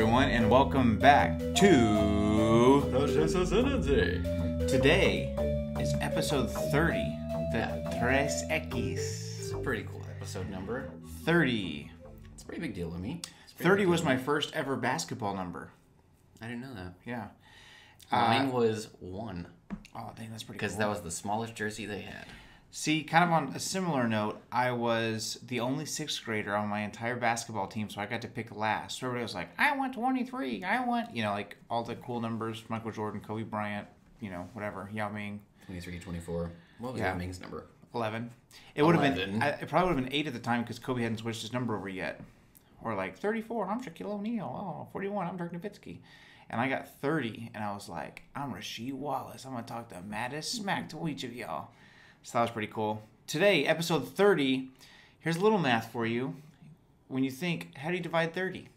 everyone, and welcome back to. Today is episode 30, the Tres X. It's a pretty cool episode number. 30. It's a pretty big deal to me. It's a pretty 30 big was deal. my first ever basketball number. I didn't know that. Yeah. Mine uh, was one Oh, dang, that's pretty because cool. that was the smallest jersey they had. See, kind of on a similar note, I was the only sixth grader on my entire basketball team, so I got to pick last. So everybody was like, I want 23. I want, you know, like all the cool numbers Michael Jordan, Kobe Bryant, you know, whatever, Yao Ming. 23, 24. What was Yeah. Yao Ming's number? 11. It would have been, I, it probably would have been 8 at the time because Kobe hadn't switched his number over yet. Or like 34, I'm Shaquille O'Neal. Oh, 41, I'm Dirk Nowitzki. And I got 30, and I was like, I'm Rasheed Wallace. I'm going to talk the maddest smack to each of y'all. So that was pretty cool. Today, episode 30, here's a little math for you. When you think, how do you divide 30?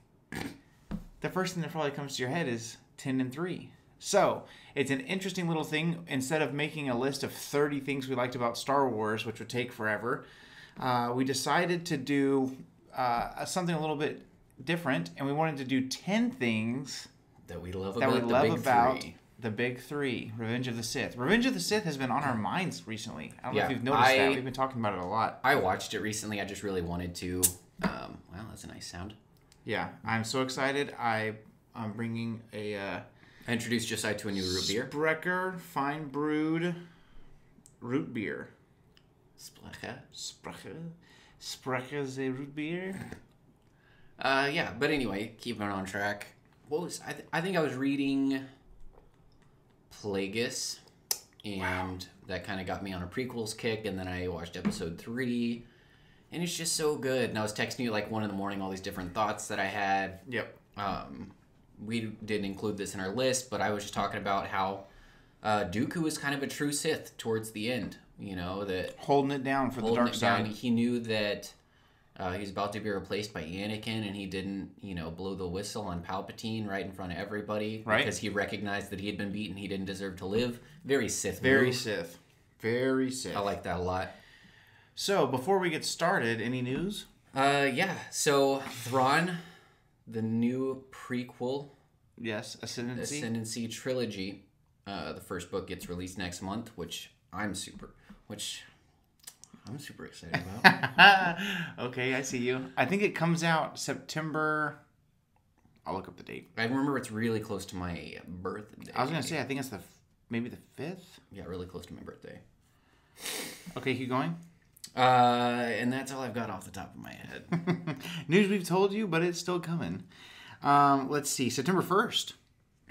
The first thing that probably comes to your head is 10 and 3. So, it's an interesting little thing. Instead of making a list of 30 things we liked about Star Wars, which would take forever, uh, we decided to do uh, something a little bit different, and we wanted to do 10 things That we love that about we the love big about three. The big three Revenge of the Sith. Revenge of the Sith has been on our minds recently. I don't know if you've noticed that. We've been talking about it a lot. I watched it recently. I just really wanted to. Um, wow, that's a nice sound. Yeah, I'm so excited. I, I'm bringing a. Uh, I introduced Josiah to a new root beer. Sprecher fine brewed root beer. Sprecher. Sprecher ze root beer. Uh, yeah, but anyway, keeping on track. What was I? Th- I think I was reading Plagueis, and that kind of got me on a prequels kick. And then I watched episode three, and it's just so good. And I was texting you like one in the morning, all these different thoughts that I had. Yep. Um, we didn't include this in our list, but I was just talking about how uh, Dooku was kind of a true Sith towards the end. You know that Holding it down for the dark it down. side. He knew that uh, he was about to be replaced by Anakin, and he didn't, you know, blow the whistle on Palpatine right in front of everybody Right. because he recognized that he had been beaten. He didn't deserve to live. Very Sith. Very move. Sith. Very Sith. I like that a lot. So before we get started, any news? Uh, yeah. So Thrawn, the new prequel Yes, Ascendancy. Ascendancy trilogy. Uh, the first book gets released next month, which I'm super, which I'm super excited about. okay, I see you. I think it comes out September. I'll look up the date. I remember it's really close to my birthday. I was gonna say I think it's the maybe the fifth. yeah, really close to my birthday. Okay, keep going. Uh, and that's all I've got off the top of my head. News we've told you, but it's still coming. Um, let's see, September first.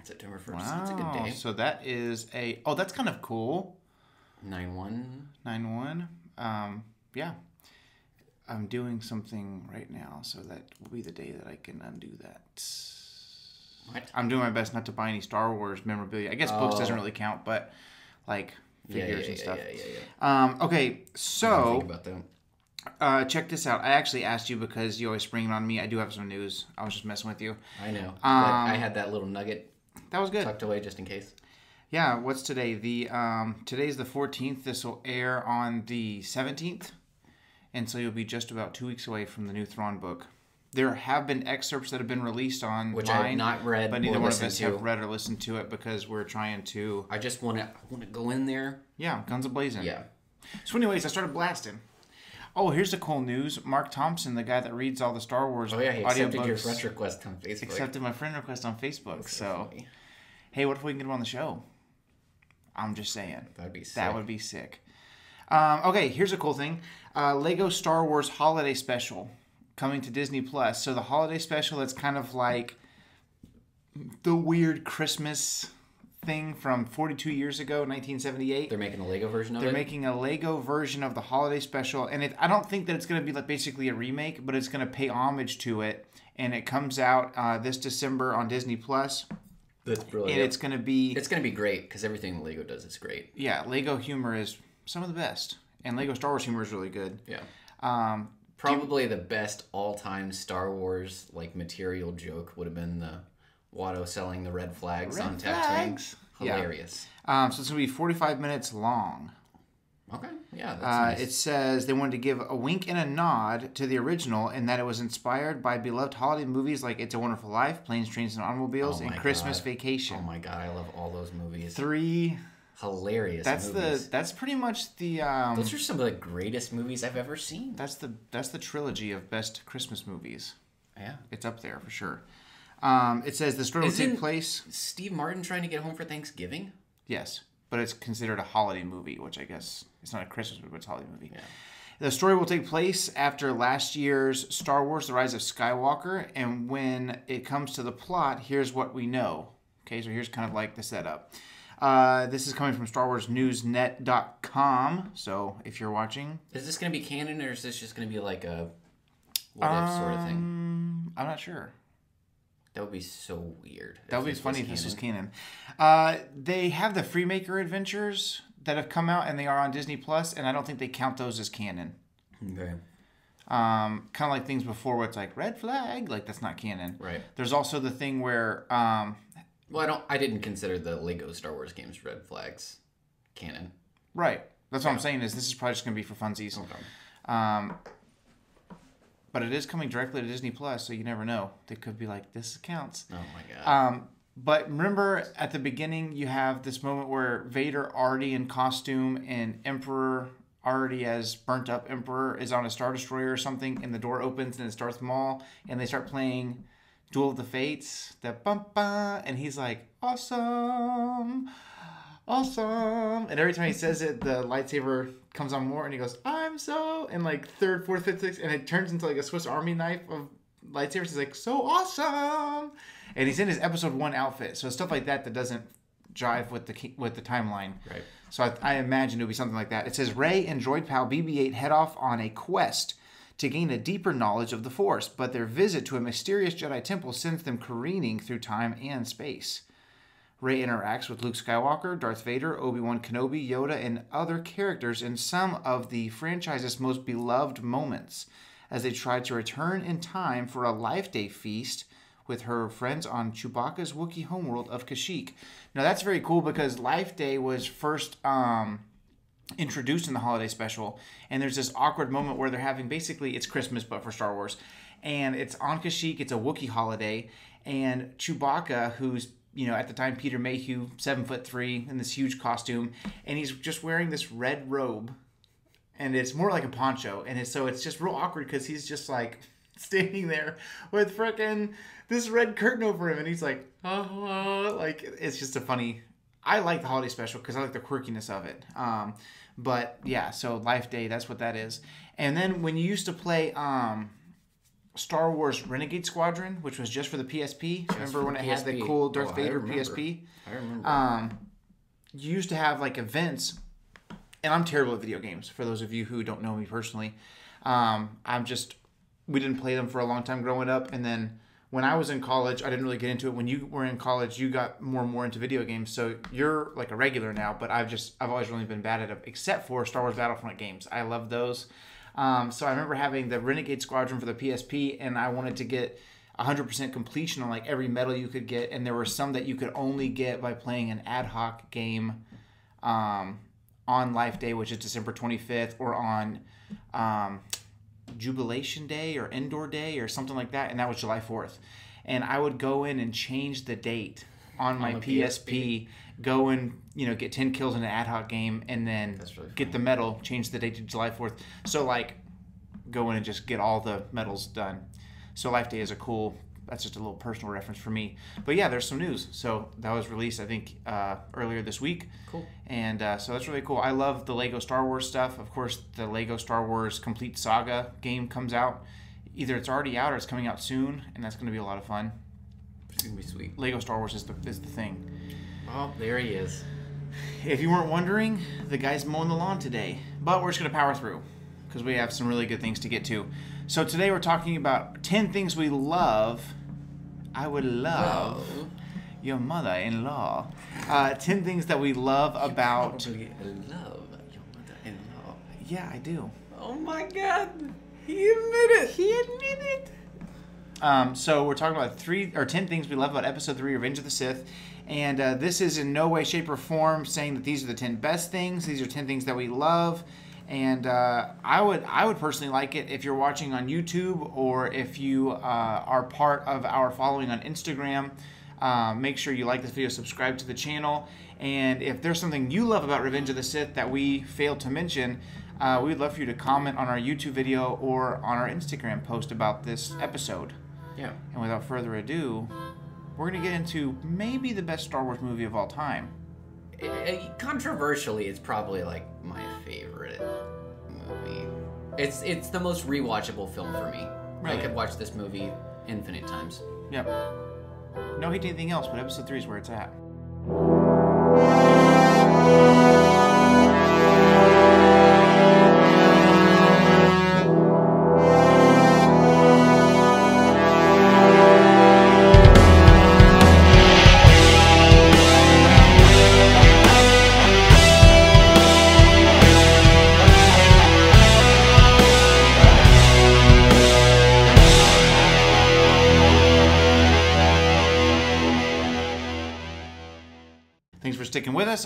September first. That's a good day. So that is a oh, that's kind of cool. Nine one. Nine one. Um, yeah. I'm doing something right now, so that will be the day that I can undo that. What? I'm doing my best not to buy any Star Wars memorabilia. I guess books doesn't Oh. really count, but like Yeah, yeah, figures yeah, and stuff. yeah, yeah, yeah. Um, okay, so uh, check this out. I actually asked you because you always spring it on me. I do have some news. I was just messing with you. I know, Um, I had that little nugget That was good. tucked away just in case. Yeah, what's today? The um today's the 14th. This will air on the 17th. And so you'll be just about 2 weeks away from the new Thrawn book. There have been excerpts that have been released on Which I have not read but neither one of us to. have read or listened to it because we're trying to I just want to want to go in there. yeah, guns a blazing. Yeah. So anyways, I started blasting. Oh, here's the cool news. Marc Thompson, the guy that reads all the Star Wars Oh yeah, he accepted your friend request on Facebook. accepted my friend request on Facebook. That's So, funny. hey, what if we can get him on the show? I'm just saying. that'd be sick. That would be sick. Um, okay, here's a cool thing: uh, Lego Star Wars Holiday Special coming to Disney Plus. So the holiday special that's kind of like the weird Christmas thing from 42 years ago, 1978. They're making a Lego version of it. They're making a Lego version of the holiday special, and it, I don't think that it's going to be like basically a remake, but it's going to pay homage to it. And it comes out uh, this December on Disney Plus, That's and brilliant. it's going to be It's gonna be great because everything Lego does is great. yeah, Lego humor is some of the best, and Lego Star Wars humor is really good. Yeah. Um, Probably the best all-time Star Wars like material joke would have been the Watto selling the red flags Red on Tatooine. flags. Yeah. Hilarious. um, so it's gonna be 45 minutes long. Okay, yeah, that's Uh, nice. It says they wanted to give a wink and a nod to the original, and that it was inspired by beloved holiday movies like "It's a Wonderful Life," "Planes, Trains, and Automobiles," Oh and "Christmas God. Vacation." oh my god, I love all those movies. Three. Hilarious. That's movies. the. That's pretty much the. Um, Those are some of the greatest movies I've ever seen. that's the. That's the trilogy of best Christmas movies. Yeah. It's up there for sure. Um, it says the story will take place. Steve Martin trying to get home for Thanksgiving. Yes, but it's considered a holiday movie, which I guess it's not a Christmas movie, but it's a holiday movie. Yeah. The story will take place after last year's Star Wars: The Rise of Skywalker, and when it comes to the plot, here's what we know. Okay, so here's kind of like the setup. Uh, this is coming from StarWarsNewsNet.com. So if you're watching, Is this going to be canon or is this just going to be like a what if sort of thing? um, I'm not sure. That would be so weird. That would be funny if this was canon. Uh, they have the Freemaker adventures that have come out, and they are on Disney Plus, and I don't think they count those as canon. Okay. Um, kind of like things before where it's like red flag, like that's not canon. Right. There's also the thing where, um, Well, I don't. I didn't consider the Lego Star Wars games red flags canon. right. That's what I'm saying is this is probably just gonna be for funsies. Okay. Um, but it is coming directly to Disney Plus, so you never know. They could be like this counts. Oh my god. Um, but remember at the beginning, you have this moment where Vader, already in costume, and Emperor, already as burnt up Emperor, is on a Star Destroyer or something, and the door opens and it's Darth Maul, and they start playing Duel of the Fates, that bum, and he's like, awesome, awesome. And every time he says it, the lightsaber comes on more, and he goes, I'm so, and like third, fourth, fifth, sixth, and it turns into like a Swiss Army knife of lightsabers. He's like, so awesome and he's in his episode one outfit. So stuff like that that doesn't jive with the with the timeline. Right. So I, I imagine it would be something like that. It says Rey and Droid Pal BB-8 head off on a quest to gain a deeper knowledge of the Force, but their visit to a mysterious Jedi temple sends them careening through time and space. Rey interacts with Luke Skywalker, Darth Vader, Obi Wan Kenobi, Yoda, and other characters in some of the franchise's most beloved moments as they try to return in time for a Life Day feast with her friends on Chewbacca's Wookiee homeworld of Kashyyyk. Now that's very cool because Life Day was first um, introduced in the holiday special, and there's this awkward moment where they're having basically it's Christmas but for Star Wars, and it's on Kashyyyk. It's a Wookiee holiday, and Chewbacca, who's you know at the time Peter Mayhew, seven foot three, in this huge costume, and he's just wearing this red robe, and it's more like a poncho, and it's, so it's just real awkward because he's just like standing there with frickin' this red curtain over him, and he's like, oh, like it's just a funny. I like the holiday special because I like the quirkiness of it. Um, but yeah, so Life Day, that's what that is. And then when you used to play um, Star Wars Renegade Squadron, which was just for the PSP, remember when the it had the cool Darth Oh, Vader remember. PSP? I remember. um, you used to have like events, and I'm terrible at video games. For those of you who don't know me personally, um, I'm just we didn't play them for a long time growing up, and then when I was in college, I didn't really get into it. When you were in college, you got more and more into video games, so you're like a regular now. But I've just I've always really been bad at it, except for Star Wars Battlefront games. I love those. Um, so I remember having the Renegade Squadron for the PSP, and I wanted to get 100% completion on like every medal you could get, and there were some that you could only get by playing an ad hoc game um, on Life Day, which is December 25th, or on um, Jubilation Day or Endor Day or something like that, and that was July 4th. And I would go in and change the date on my the PSP, go and you know get 10 kills in an ad hoc game, and then really get the medal, change the date to July 4th. So like go in and just get all the medals done. So Life Day is a cool. That's just a little personal reference for me. But yeah, there's some news. So that was released, I think, uh, earlier this week. Cool. And uh, so that's really cool. I love the Lego Star Wars stuff. Of course, the Lego Star Wars Complete Saga game comes out. Either it's already out or it's coming out soon, and that's going to be a lot of fun. It's gonna be sweet. Lego Star Wars is the, is the thing. Oh, there he is. If you weren't wondering, the guy's mowing the lawn today. But we're just going to power through because we have some really good things to get to. So today we're talking about 10 things we love. I would love your mother in law. Uh, 10 things that we love about. probably love your mother-in-law. Yeah, I do. Oh my God, he admitted. He admitted it. Um, so we're talking about three or ten things we love about Episode Three: Revenge of the Sith, And uh, this is in no way, shape, or form saying that these are the 10 best things. These are 10 things that we love. And uh, I would I would personally like it if you're watching on YouTube or if you uh, are part of our following on Instagram. Uh, make sure you like this video, subscribe to the channel, and if there's something you love about Revenge of the Sith that we failed to mention, uh, we'd love for you to comment on our YouTube video or on our Instagram post about this episode. Yeah. And without further ado, we're going to get into maybe the best Star Wars movie of all time. Controversially, it's probably like my favorite movie. It's it's the most rewatchable film for me. I could watch this movie infinite times. Yep. No hate to anything else, but episode three is where it's at.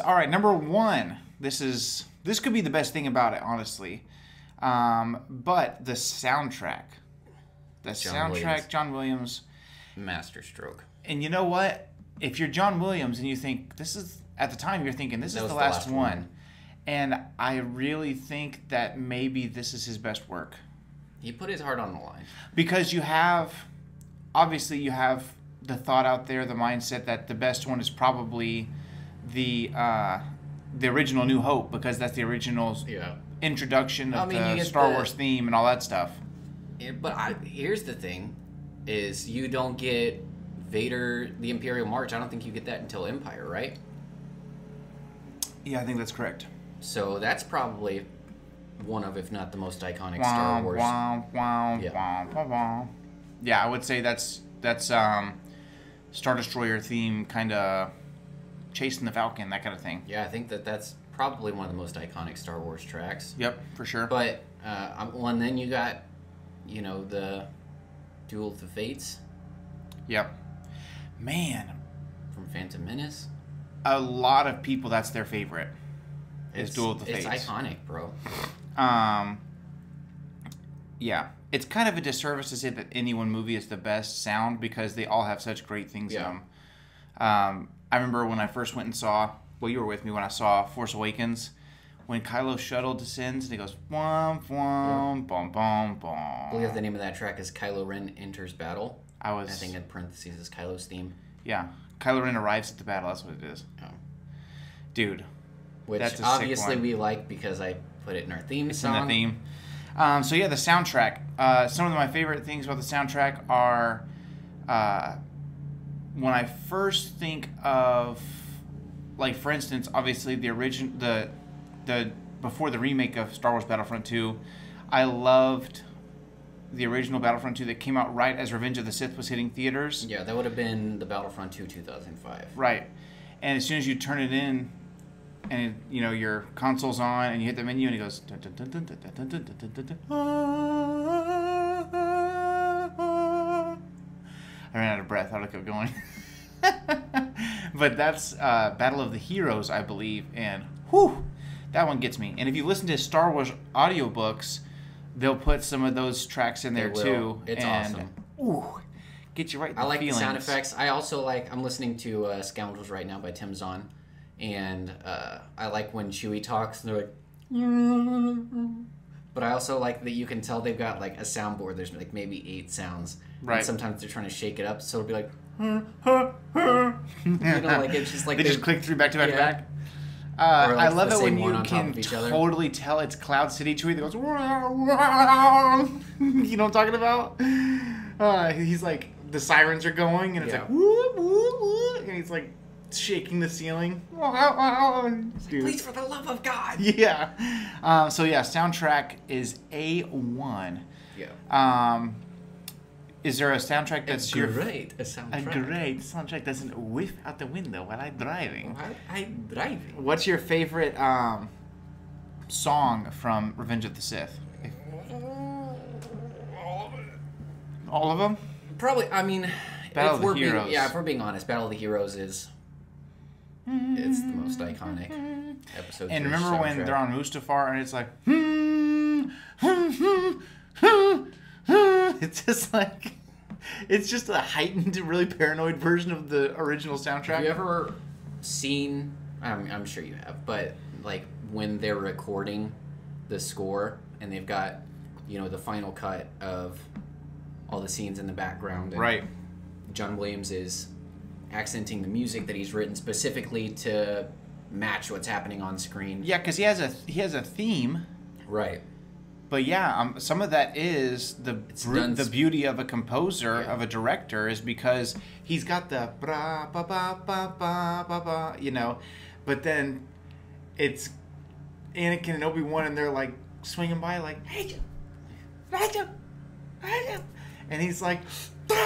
All right, number one. This is this could be the best thing about it, honestly. Um, but the soundtrack, the John soundtrack, Williams. John Williams. Masterstroke. And you know what? If you're John Williams and you think this is at the time you're thinking this That is the the last, last one. one. and I really think that maybe this is his best work He put his heart on the line. because you have obviously you have the thought out there, the mindset that the best one is probably the uh, the original New Hope because that's the original Yeah. introduction of I mean, the Star the- Wars theme and all that stuff. Yeah, but I, here's the thing: is you don't get Vader, the Imperial March. I don't think you get that until Empire, right? Yeah, I think that's correct. So that's probably one of, if not the most iconic Star Wars. wah, wah, Yeah. wah, wah, wah. Yeah, I would say that's that's um, Star Destroyer theme, kind of chasing the Falcon, that kind of thing. Yeah, I think that that's probably one of the most iconic Star Wars tracks. Yep, for sure. But uh, well, and then you got, you know, the Duel of the Fates yep. Man, from Phantom Menace. a lot of people that's their favorite. Is It's, Duel of the it's Fates. iconic, bro. Um, yeah, it's kind of a disservice to say that any one movie is the best sound because they all have such great things Yeah. in them. Um, I remember when I first went and saw. Well, you were with me when I saw Force Awakens. When Kylo's shuttle descends and he goes whom whom bum bum I believe the name of that track is Kylo Ren enters battle. I was I think in parentheses is Kylo's theme. yeah. Kylo Ren arrives at the battle. That's what it is, Oh. dude. Which That's a sick obviously we like because I put it in our theme It's in the theme. Um, so yeah, the soundtrack. Uh, some of my favorite things about the soundtrack are uh, when I first think of, like for instance, obviously the origin the the before the remake of Star Wars Battlefront Two, I loved the original Battlefront Two that came out right as Revenge of the Sith was hitting theaters. Yeah, that would have been the Battlefront 2 2005. Right. And as soon as you turn it in, and you know your console's on, and you hit the menu, and it goes. I ran out of breath. I would have kept going. but that's uh, Battle of the Heroes, I believe, and whew, that one gets me. And if you listen to Star Wars audiobooks, they'll put some of those tracks in there too. It's and, awesome. Ooh, get you right. I like feelings. the sound effects. I also like. I'm listening to uh, Scoundrels right now by Tim Zahn, and uh, I like when Chewie talks. And they're like, but I also like that you can tell they've got like a soundboard. There's like maybe eight sounds. Right. And sometimes they're trying to shake it up, so it'll be like, you know, like it's just like they just click through back to back to back. Uh, like, I love it when you can of each other. totally tell it's Cloud City Chewie that goes. You know what I'm talking about? Uh, he's like the sirens are going and it's Yeah. like woo woo woo, and he's like shaking the ceiling. Wow, wow. Dude. Please, for the love of God. Yeah. Um, so yeah, soundtrack is a one. Yeah. Um, is there a soundtrack that's your great. A a soundtrack. A great soundtrack doesn't whiff out the window while I'm driving? Why I'm driving. What's your favorite um, song from Revenge of the Sith? All of them? Probably. I mean, Battle if of the we're Heroes. being yeah, if we're being honest, Battle of the Heroes is it's the most iconic episode. And remember when they're on Mustafar and it's like, hmm, hmm, hmm, hmm, hmm. it's just like, it's just a heightened, really paranoid version of the original soundtrack. Have you ever seen? I'm, I'm sure you have, but like when they're recording the score and they've got, you know, the final cut of all the scenes in the background. And Right. John Williams is accenting the music that he's written specifically to match what's happening on screen. Yeah, because he has a he has a theme, Right. but yeah, um, some of that is the done the beauty of a composer Yeah. of a director is because he's got the bra ba ba ba ba ba ba, you know, but then it's Anakin and Obi Wan and they're like swinging by like hey, Joe, hey, Joe, hey, Joe," and he's like, "Bra,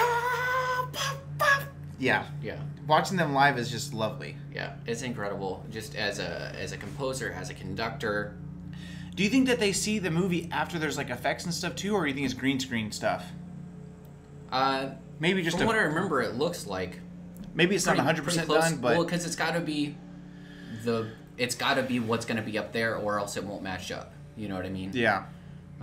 ba, ba." Yeah, Yeah. watching them live is just lovely. Yeah. It's incredible. Just as a as a composer, as a conductor. Do you think that they see the movie after there's like effects and stuff too, or do you think it's green screen stuff? Uh, Maybe just from a, what I remember, it looks like maybe it's not 100 percent close. done, but well, because it's got to be the it's got to be what's going to be up there, or else it won't match up. You know what I mean? yeah,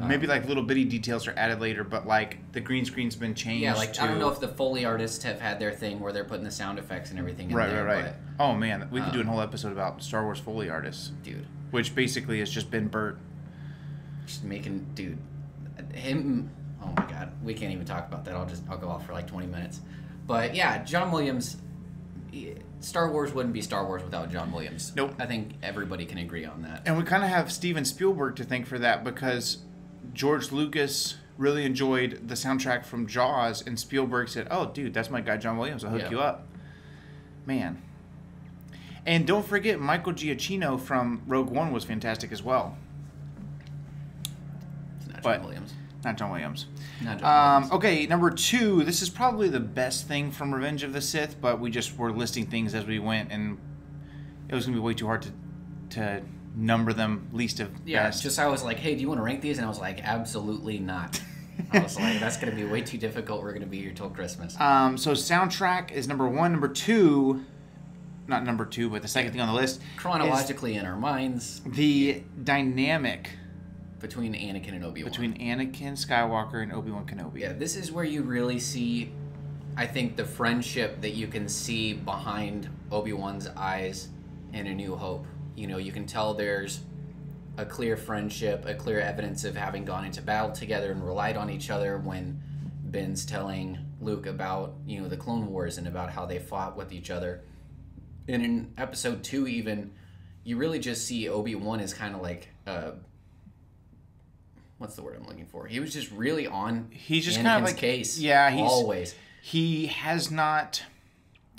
maybe like little bitty details are added later, but like the green screen's been changed. Yeah, like to, I don't know if the Foley artists have had their thing where they're putting the sound effects and everything in right, there, right, right. Oh man, we could do a um, whole episode about Star Wars Foley artists, dude, which basically has just been Burtt. just making dude him. Oh my god, we can't even talk about that. I'll just I'll go off for like twenty minutes. But yeah, John Williams. Star Wars wouldn't be Star Wars without John Williams. Nope. I think everybody can agree on that. And we kind of have Steven Spielberg to thank for that because George Lucas really enjoyed the soundtrack from Jaws, and Spielberg said, "Oh, dude, that's my guy John Williams. I'll hook Yeah. you up." Man. And don't forget, Michael Giacchino from Rogue One was fantastic as well. It's not But- John Williams. Not John Williams. Not John Um, Williams. okay, number two. This is probably the best thing from Revenge of the Sith, but we just were listing things as we went, and it was gonna be way too hard to to number them least of Yeah, best. just I was like, hey, do you want to rank these? And I was like, absolutely not. I was like, that's going to be way too difficult. We're going to be here till Christmas. Um, so soundtrack is number one. Number two, not number two, but the second thing on the list, Chronologically in our minds, the dynamic between Anakin and Obi Wan. between Anakin Skywalker and Obi Wan Kenobi. Yeah, this is where you really see, I think, the friendship that you can see behind Obi Wan's eyes in A New Hope. You know, you can tell there's a clear friendship, a clear evidence of having gone into battle together and relied on each other when Ben's telling Luke about, you know, the Clone Wars and about how they fought with each other. And in episode two, even, you really just see Obi Wan is kind of like, uh, what's the word I'm looking for? He was just really on He's just kind of like case. Yeah, he's always. he has not.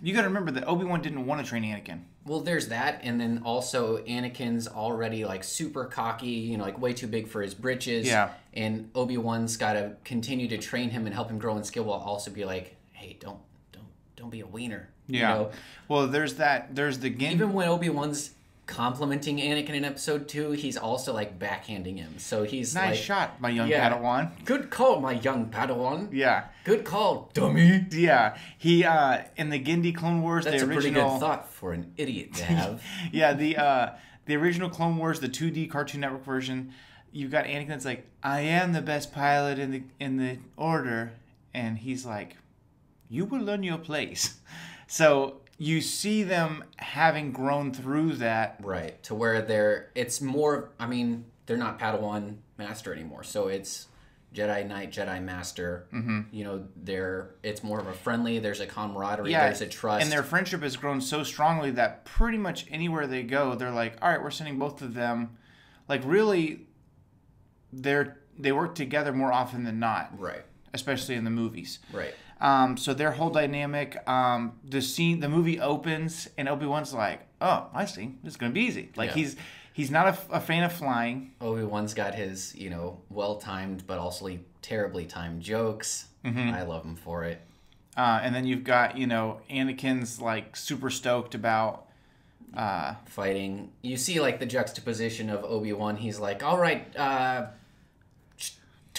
You got to remember that Obi Wan didn't want to train Anakin. Well, there's that, and then also Anakin's already like super cocky, you know, like way too big for his britches. Yeah. And Obi Wan's got to continue to train him and help him grow in skill, while also be like, hey, don't, don't, don't be a wiener. you Yeah. know? Well, there's that. There's the Gin. Even when Obi Wan's complimenting Anakin in Episode Two, he's also like backhanding him. So he's nice like, shot, my young Yeah. Padawan. "Good call, my young Padawan. Yeah. Good call, dummy." Yeah, he uh in the Genndy Clone Wars, That's the a pretty original. good thought for an idiot to have. Yeah, the uh the original Clone Wars, the 2D Cartoon Network version. You've got Anakin that's like, "I am the best pilot in the in the order," and he's like, "You will learn your place." So you see them having grown through that. Right. To where they're it's more I mean, they're not Padawan master anymore. So it's Jedi Knight, Jedi Master. Mm-hmm. You know, they're it's more of a friendly, there's a camaraderie, Yeah, there's a trust. and their friendship has grown so strongly that pretty much anywhere they go, they're like, "All right, we're sending both of them." Like really, they're they work together more often than not. Right. especially in the movies. Right. Um, so their whole dynamic, um, the scene, the movie opens, and Obi Wan's like, "Oh, I see. This is gonna be easy." Like Yeah. he's he's not a, a fan of flying. Obi Wan's got his, you know, well timed but also terribly timed jokes. Mm-hmm. I love him for it. Uh, and then you've got you know Anakin's like super stoked about. Uh, Fighting. You see like the juxtaposition of Obi Wan, he's like, Alright, uh sh-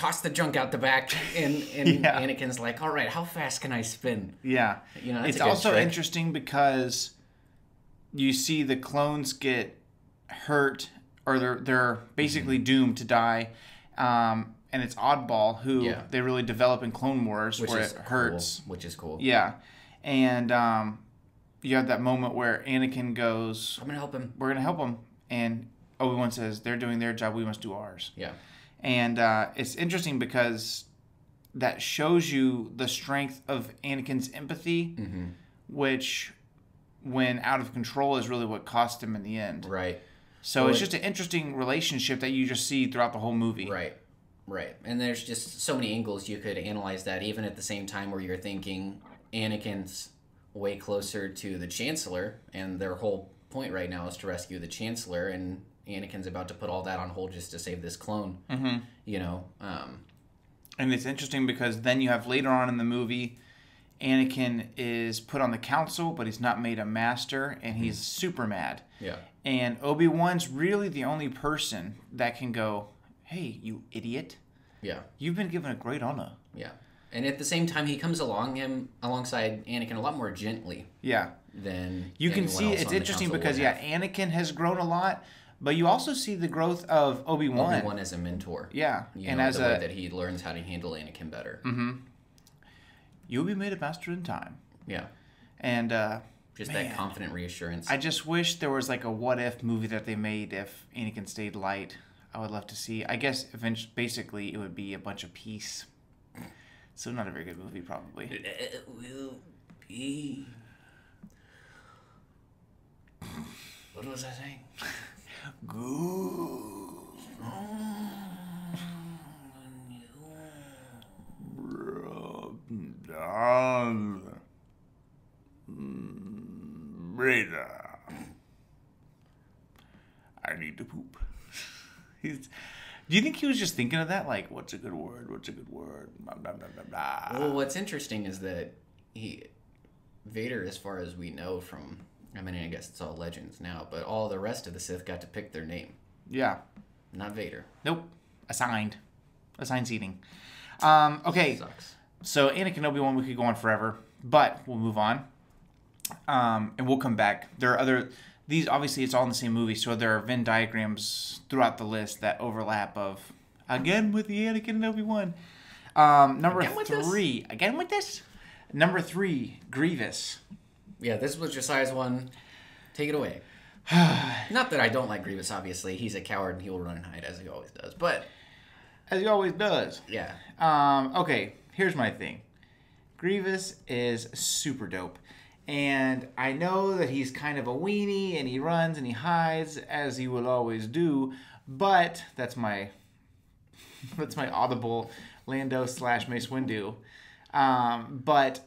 toss the junk out the back and, and Yeah. Anakin's like, Alright, how fast can I spin? yeah, You know, it's also trick. interesting because you see the clones get hurt or they're they're basically doomed to die. Um, and it's Oddball who Yeah. they really develop in Clone Wars which where it hurts. cool, which is cool. Yeah. And um, you have that moment where Anakin goes, I'm gonna help him. We're gonna help him and Obi Wan says, They're doing their job, we must do ours. Yeah, And uh, it's interesting because that shows you the strength of Anakin's empathy, Mm-hmm. which, when out of control, is really what cost him in the end. right, So Well, it's just an interesting relationship that you just see throughout the whole movie. right, right. And there's just so many angles you could analyze that. Even at the same time, where you're thinking Anakin's way closer to the Chancellor, and their whole point right now is to rescue the Chancellor, and Anakin's about to put all that on hold just to save this clone. hmm You know, um, And it's interesting because then you have later on in the movie, Anakin is put on the council, but he's not made a master, and he's super mad. yeah, And Obi Wan's really the only person that can go, "Hey, you idiot! yeah. You've been given a great honor." Yeah, and at the same time, he comes along him alongside Anakin a lot more gently Yeah, than you can see it's interesting because yeah. Anakin has grown a lot, but you also see the growth of Obi Wan. Obi Wan as a mentor. Yeah, you and know, as the way that he learns how to handle Anakin better. hmm you'll be made a master in time, Yeah, and uh, just Man. that confident reassurance. I just wish there was like a what if movie that they made if Anakin stayed light. I would love to see. I guess eventually, basically, it would be a bunch of peace. So not a very good movie, probably. It will be. What was I saying? Good. Raider. I need to poop. He's. Do you think he was just thinking of that? Like, what's a good word? What's a good word? Blah, blah, blah, blah, blah. Well, what's interesting is that he, Vader, as far as we know from, I mean, I guess it's all legends now, but all the rest of the Sith got to pick their name, Yeah. not Vader. Nope. Assigned. Assigned seating. Um, okay. Sucks. So Anakin Obi Wan, we could go on forever, but we'll move on, um, and we'll come back. There are other these obviously it's all in the same movie, so there are Venn diagrams throughout the list that overlap of again with the Anakin and Obi Wan. Um, number Again with this? three, again with this. Number three, Grievous. Yeah, this was Josiah's one. Take it away. Not that I don't like Grievous, obviously. He's a coward and he will run and hide as he always does. But, As he always does. yeah. Um, okay, here's my thing. Grievous is super dope. And I know that he's kind of a weenie and he runs and he hides as he will always do, but that's my that's my audible Lando slash Mace Windu. Um, but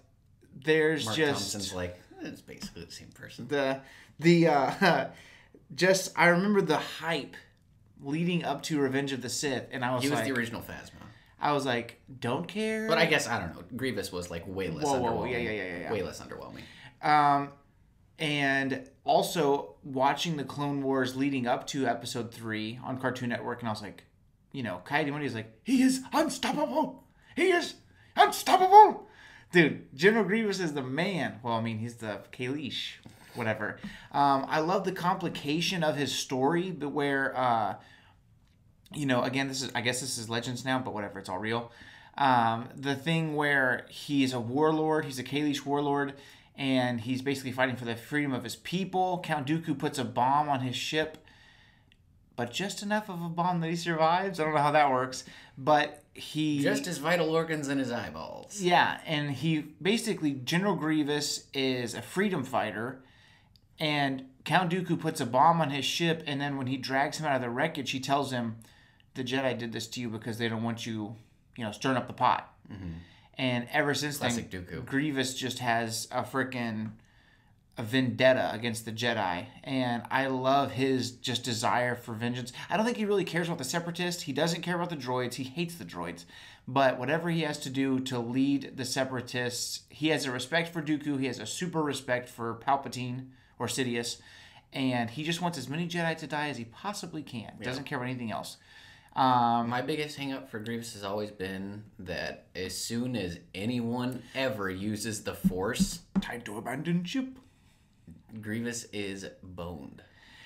there's Marc just Thompson's like, it's basically the same person. the the uh, just I remember the hype leading up to Revenge of the Sith, and I was He was like, the original Phasma. I was like, don't care. But I guess, I don't know. Grievous was like way less Whoa, whoa, yeah, yeah, yeah, yeah, yeah. Way less underwhelming. Um, and also watching the Clone Wars leading up to Episode Three on Cartoon Network, and I was like, you know, Coyote Money is like, he is unstoppable. He is unstoppable, dude. General Grievous is the man. Well, I mean, he's the Kaleesh, whatever. Um, I love the complication of his story, but where, uh, you know, again, this is I guess this is Legends now, but whatever, it's all real. Um, the thing where he's a warlord, he's a Kaleesh warlord, and he's basically fighting for the freedom of his people. Count Dooku puts a bomb on his ship, but just enough of a bomb that he survives. I don't know how that works, but he Just his vital organs and his eyeballs. yeah, and he basically General Grievous is a freedom fighter, and Count Dooku puts a bomb on his ship, and then when he drags him out of the wreckage, he tells him, "The Jedi did this to you because they don't want you, you know, stirring up the pot." Mm-hmm. And ever since Classic then, Dooku. Grievous just has a freaking a vendetta against the Jedi, and I love his just desire for vengeance. I don't think he really cares about the Separatists. He doesn't care about the droids. He hates the droids. But whatever he has to do to lead the Separatists, he has a respect for Dooku. He has a super respect for Palpatine or Sidious, and he just wants as many Jedi to die as he possibly can. Doesn't care about anything else. Um, My biggest hang up for Grievous has always been that as soon as anyone ever uses the Force, time to abandon ship. Grievous is boned.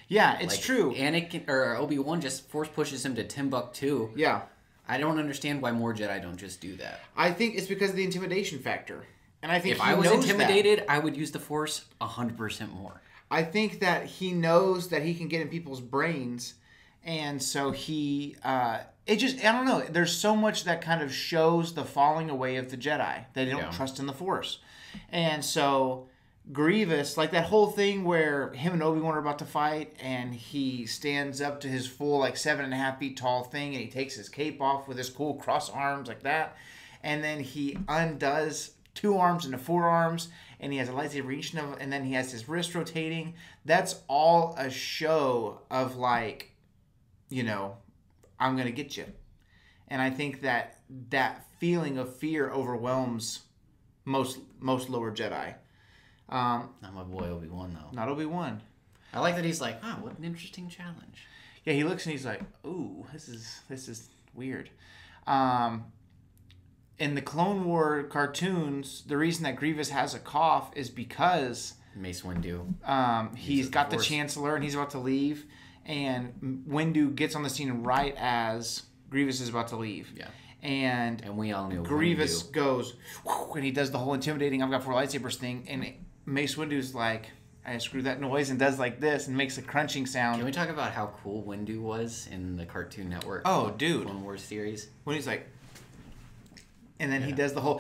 Yeah, it's Like, true. Anakin or Obi Wan just force pushes him to Timbuktu. yeah. I don't understand why more Jedi don't just do that. I think it's because of the intimidation factor. And I think If I was knows that. intimidated, I would use the Force hundred percent more. I think that he knows that he can get in people's brains, and so he. Uh, it just I don't know. There's so much that kind of shows the falling away of the Jedi. They don't Yeah. trust in the Force, and so Grievous, like that whole thing where him and Obi Wan are about to fight, and he stands up to his full like seven and a half feet tall thing, and he takes his cape off with his cool cross arms like that, and then he undoes two arms into four arms, and he has a lightsaber each of, and then he has his wrist rotating. That's all a show of like, you know, I'm gonna get you, and I think that that feeling of fear overwhelms most most lower Jedi. Um, Not my boy Obi Wan though. not Obi Wan. I like that he's like, oh, what an interesting challenge. Yeah, he looks and he's like, "Ooh, this is this is weird." Um, in the Clone War cartoons, the reason that Grievous has a cough is because Mace Windu. um, he's the got the Force. Chancellor and he's about to leave, and Windu gets on the scene right as Grievous is about to leave. Yeah. And And we all knew Grievous goes, and he does the whole intimidating, I've got four lightsabers thing, and Mace Windu's like, I screw that noise and does like this and makes a crunching sound. Can we talk about how cool Windu was in the Cartoon Network? Oh, dude. Clone Wars series. when he's like, and then he does the whole.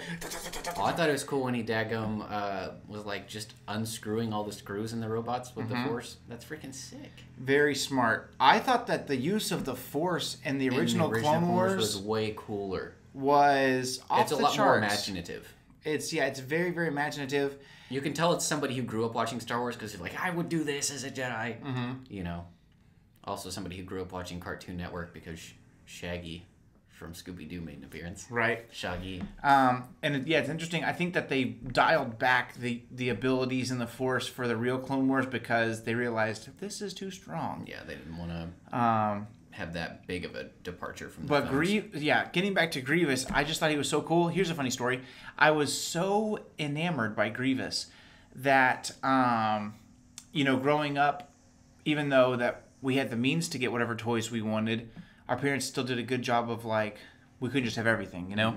Oh, I thought it was cool when he daggum uh, was like just unscrewing all the screws in the robots with Mm-hmm. the Force. That's freaking sick. Very smart. I thought that the use of the Force in the And the original, Clone Wars was way cooler. was off it's a the lot more imaginative. It's yeah, it's very very imaginative. You can tell it's somebody who grew up watching Star Wars because you're like, I would do this as a Jedi. Mm-hmm. You know. Also, somebody who grew up watching Cartoon Network because Shaggy from Scooby Doo made an appearance. Right. Shaggy. Um, and it, yeah, it's interesting. I think that they dialed back the the abilities in the Force for the real Clone Wars because they realized this is too strong. Yeah, they didn't want to Um, have that big of a departure from But. Grievous, yeah, getting back to Grievous, I just thought he was so cool. Here's a funny story. I was so enamored by Grievous that, um, you know, growing up, even though that we had the means to get whatever toys we wanted, our parents still did a good job of like, we couldn't just have everything, you know?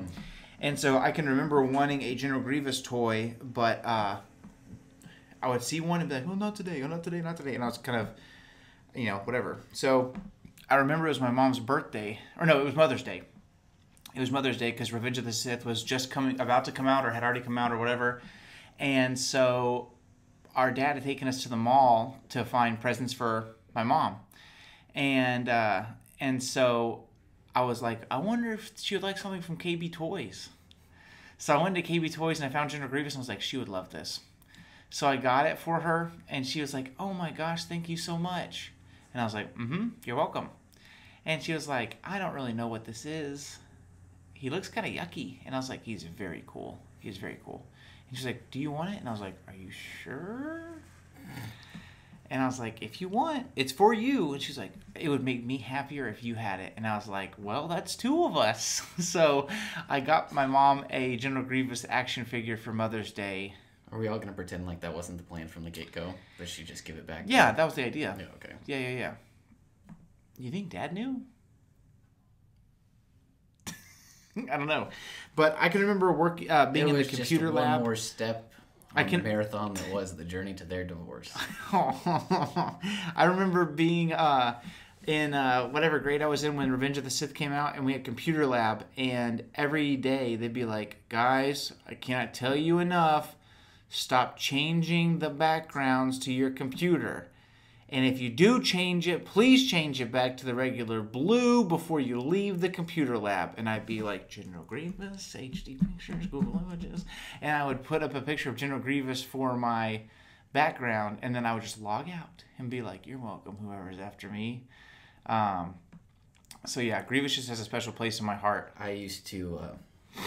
And so I can remember wanting a General Grievous toy, but uh, I would see one and be like, oh, not today, oh, not today, not today. And I was kind of, you know, whatever. So I remember it was my mom's birthday, or no, it was Mother's Day. It was Mother's Day because Revenge of the Sith was just coming, about to come out, or had already come out, or whatever. And so our dad had taken us to the mall to find presents for my mom, and uh, and so I was like, I wonder if she would like something from KB Toys. So I went to KB Toys and I found General Grievous and I was like, she would love this. So I got it for her, and she was like, "Oh my gosh, thank you so much." And I was like, "Mm-hmm, you're welcome." And she was like, "I don't really know what this is. He looks kind of yucky." And I was like, "He's very cool. He's very cool." And she's like, "Do you want it?" And I was like, "Are you sure?" And I was like, "If you want, it's for you." And she's like, "It would make me happier if you had it." And I was like, "Well, that's two of us." so I got my mom a General Grievous action figure for Mother's Day. Are we all gonna pretend like that wasn't the plan from the get go? That she just give it back? Yeah, that was the idea. Yeah. Okay. Yeah, yeah, yeah. You think Dad knew? I don't know, but I can remember work uh, being it in the computer just lab. One more step. I can- marathon that was the journey to their divorce. I remember being uh, in uh, whatever grade I was in when Revenge of the Sith came out, and we had computer lab, and every day they'd be like, "Guys, I cannot tell you enough. Stop changing the backgrounds to your computer." And if you do change it, please change it back to the regular blue before you leave the computer lab. And I'd be like, General Grievous, HD pictures, Google Images. And I would put up a picture of General Grievous for my background. And then I would just log out and be like, You're welcome, whoever's after me. Um, so yeah, Grievous just has a special place in my heart. I used to. Uh,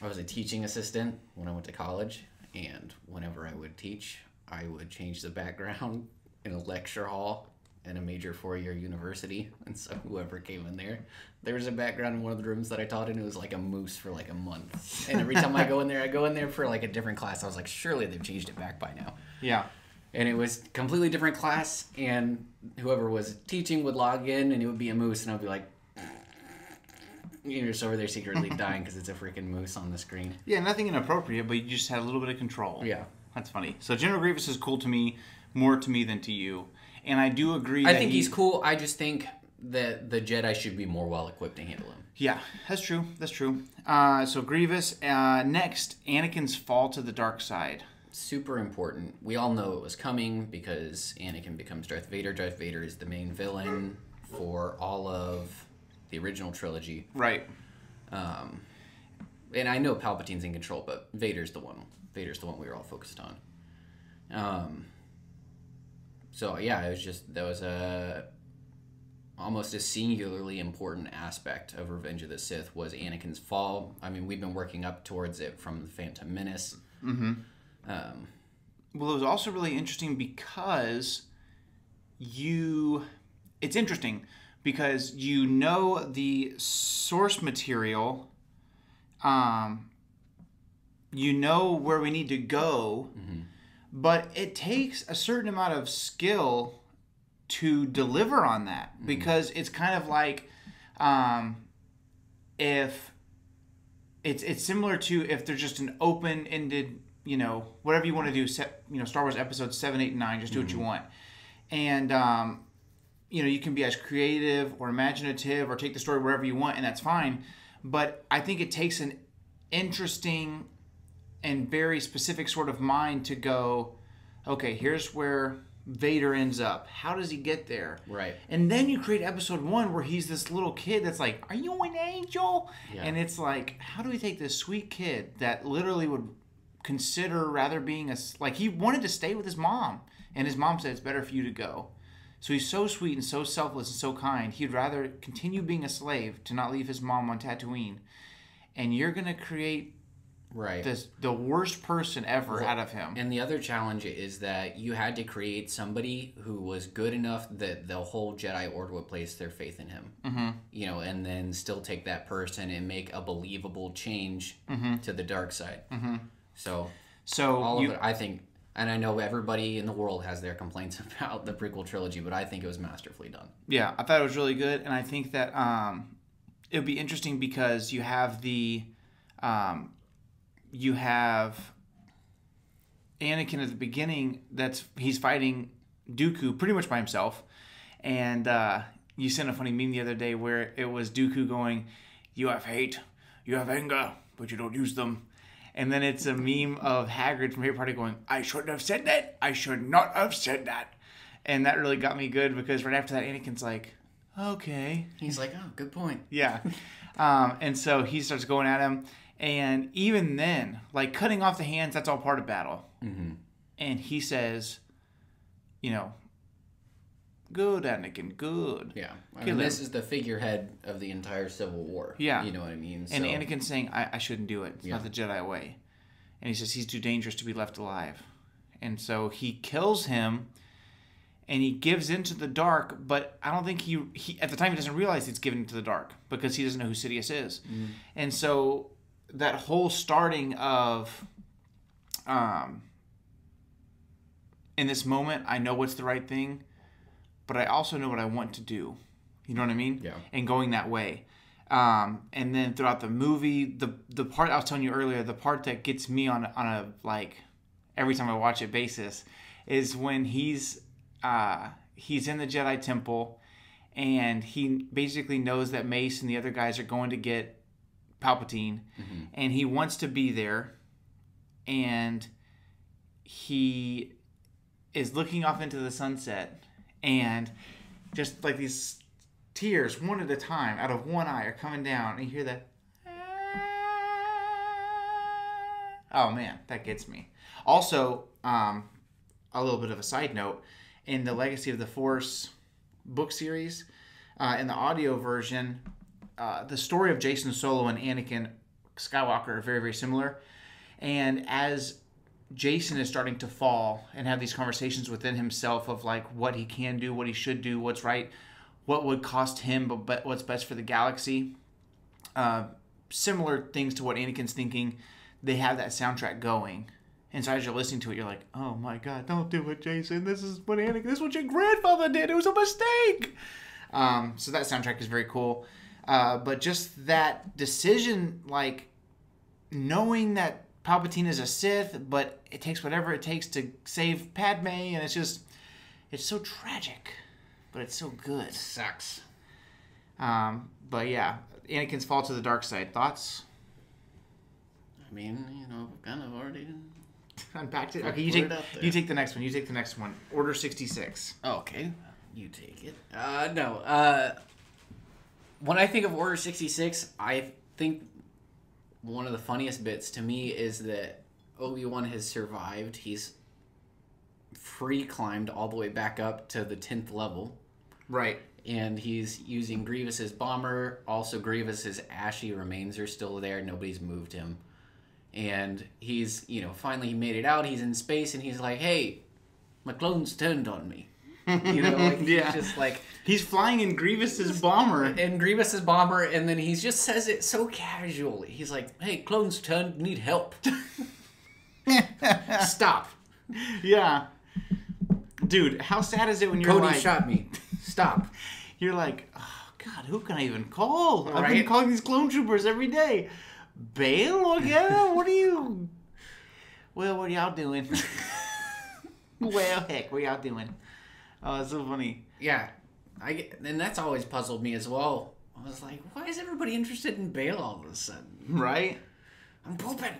I was a teaching assistant when I went to college, and whenever I would teach, I would change the background in a lecture hall in a major four-year university, and so whoever came in there, there was a background in one of the rooms that I taught in. It was like a moose for like a month, and every time I go in there, I go in there for like a different class. I was like, surely they've changed it back by now. Yeah. and it was completely different class, and whoever was teaching would log in, and it would be a moose, and I'd be like, mm-hmm. you're just over there secretly dying because it's a freaking moose on the screen. Yeah, nothing inappropriate, but you just had a little bit of control. Yeah. That's funny. So General Grievous is cool to me, more to me than to you. And I do agree I think he- he's cool. I just think that the Jedi should be more well equipped to handle him. Yeah, that's true. That's true. Uh, so Grievous. Uh, next, Anakin's fall to the dark side. Super important. We all know it was coming because Anakin becomes Darth Vader. Darth Vader is the main villain for all of the original trilogy. Right. Um, and I know Palpatine's in control, but Vader's the one. Vader's the one we were all focused on. Um, so yeah, it was just that was a almost a singularly important aspect of Revenge of the Sith was Anakin's fall. I mean, we've been working up towards it from the Phantom Menace. Mm-hmm. Um, Well, it was also really interesting because you. It's interesting because you know the source material. Um, you know where we need to go, but it takes a certain amount of skill to deliver on that because it's kind of like um, if it's it's similar to if there's just an open ended you know whatever you want to do set you know Star Wars episodes seven eight and nine just do what you want. And um, you know you can be as creative or imaginative or take the story wherever you want and that's fine but I think it takes an interesting and very specific sort of mind to go okay here's where Vader ends up how does he get there right. and then you create episode one where he's this little kid that's like, Are you an angel? Yeah. And it's like, How do we take this sweet kid that literally would consider rather being a Like, he wanted to stay with his mom. And his mom said, It's better for you to go. So he's so sweet and so selfless and so kind. He'd rather continue being a slave to not leave his mom on Tatooine. And you're going to create Right. this the worst person ever out of him. And the other challenge is that you had to create somebody who was good enough that the whole Jedi Order would place their faith in him. Mm-hmm. You know, and then still take that person and make a believable change to the dark side. Mm-hmm. So So all you, of it, I think, and I know everybody in the world has their complaints about the prequel trilogy, but I think it was masterfully done. Yeah, I thought it was really good, and I think that um, it would be interesting because you have the, um, you have Anakin at the beginning. That's he's fighting Dooku pretty much by himself, and uh, you sent a funny meme the other day where it was Dooku going, "You have hate, you have anger, but you don't use them." And then it's a meme of Hagrid from Harry Potter going, "I shouldn't have said that. I should not have said that." And that really got me good because right after that, Anakin's like, "Okay, He's like, oh, good point. yeah. Um, and so he starts going at him. And even then, like cutting off the hands, that's all part of battle. Mm-hmm. And he says, you know, good, Anakin, good. Yeah, I mean, this is the figurehead of the entire Civil War. Yeah. you know what I mean. And So- Anakin's saying, I, I shouldn't do it. It's not the Jedi way. And he says he's too dangerous to be left alive. And so he kills him and he gives into the dark, but I don't think he, he at the time he doesn't realize he's given into the dark because he doesn't know who Sidious is. And so that whole starting of um in this moment, I know what's the right thing, but I also know what I want to do. You know what I mean? Yeah. And going that way. Um, and then throughout the movie, the the part I was telling you earlier, the part that gets me on on a like every time I watch it basis is when he's uh, he's in the Jedi Temple and he basically knows that Mace and the other guys are going to get Palpatine and he wants to be there and he is looking off into the sunset and just like these tears one at a time out of one eye are coming down and you hear that oh man that gets me. Also um, a little bit of a side note in the legacy of the force book series uh, in the audio version uh, the story of Jacen Solo and anakin skywalker are very very similar and as Jacen is starting to fall and have these conversations within himself of like what he can do, what he should do, what's right, what would cost him, but, what's best for the galaxy. Uh, similar things to what Anakin's thinking. They have that soundtrack going, And so as you're listening to it, you're like, "Oh my god, don't do it, Jacen! This is what Anakin. This is what your grandfather did. It was a mistake." Um, so that soundtrack is very cool. Uh, but just that decision, like knowing that Palpatine is a Sith, but it takes whatever it takes to save Padme, and it's just, it's so tragic, but it's so good. Sucks. Um, but yeah, Anakin's fall to the dark side. Thoughts? I mean, you know, kind of already. Unpacked it. Okay, you take it you take the next one. You take the next one. Order sixty six. Okay, you take it. Uh, no. Uh, when I think of Order sixty six, I think one of the funniest bits to me is that Obi Wan has survived. He's free climbed all the way back up to the tenth level. Right. and he's using Grievous's bomber. Also, Grievous's ashy remains are still there. Nobody's moved him, and he's you know finally he made it out. He's in space, and he's like, "Hey, my clones turned on me." You know, like he's Yeah. just like He's flying in Grievous's bomber. and Grievous's bomber, and then he just says it so casually. He's like, "Hey, clones turned, need help." Stop. yeah. Dude, how sad is it when you're Cody like, shot me. Stop. you're like, oh God, who can I even call? I've been calling these clone troopers every day. Bail again? what are you? Well, what are y'all doing? well, heck, what are y'all doing? Oh, it's so funny. Yeah, I get, and that's always puzzled me as well. I was like, why is everybody interested in Bail all of a sudden? Right? I'm pooping.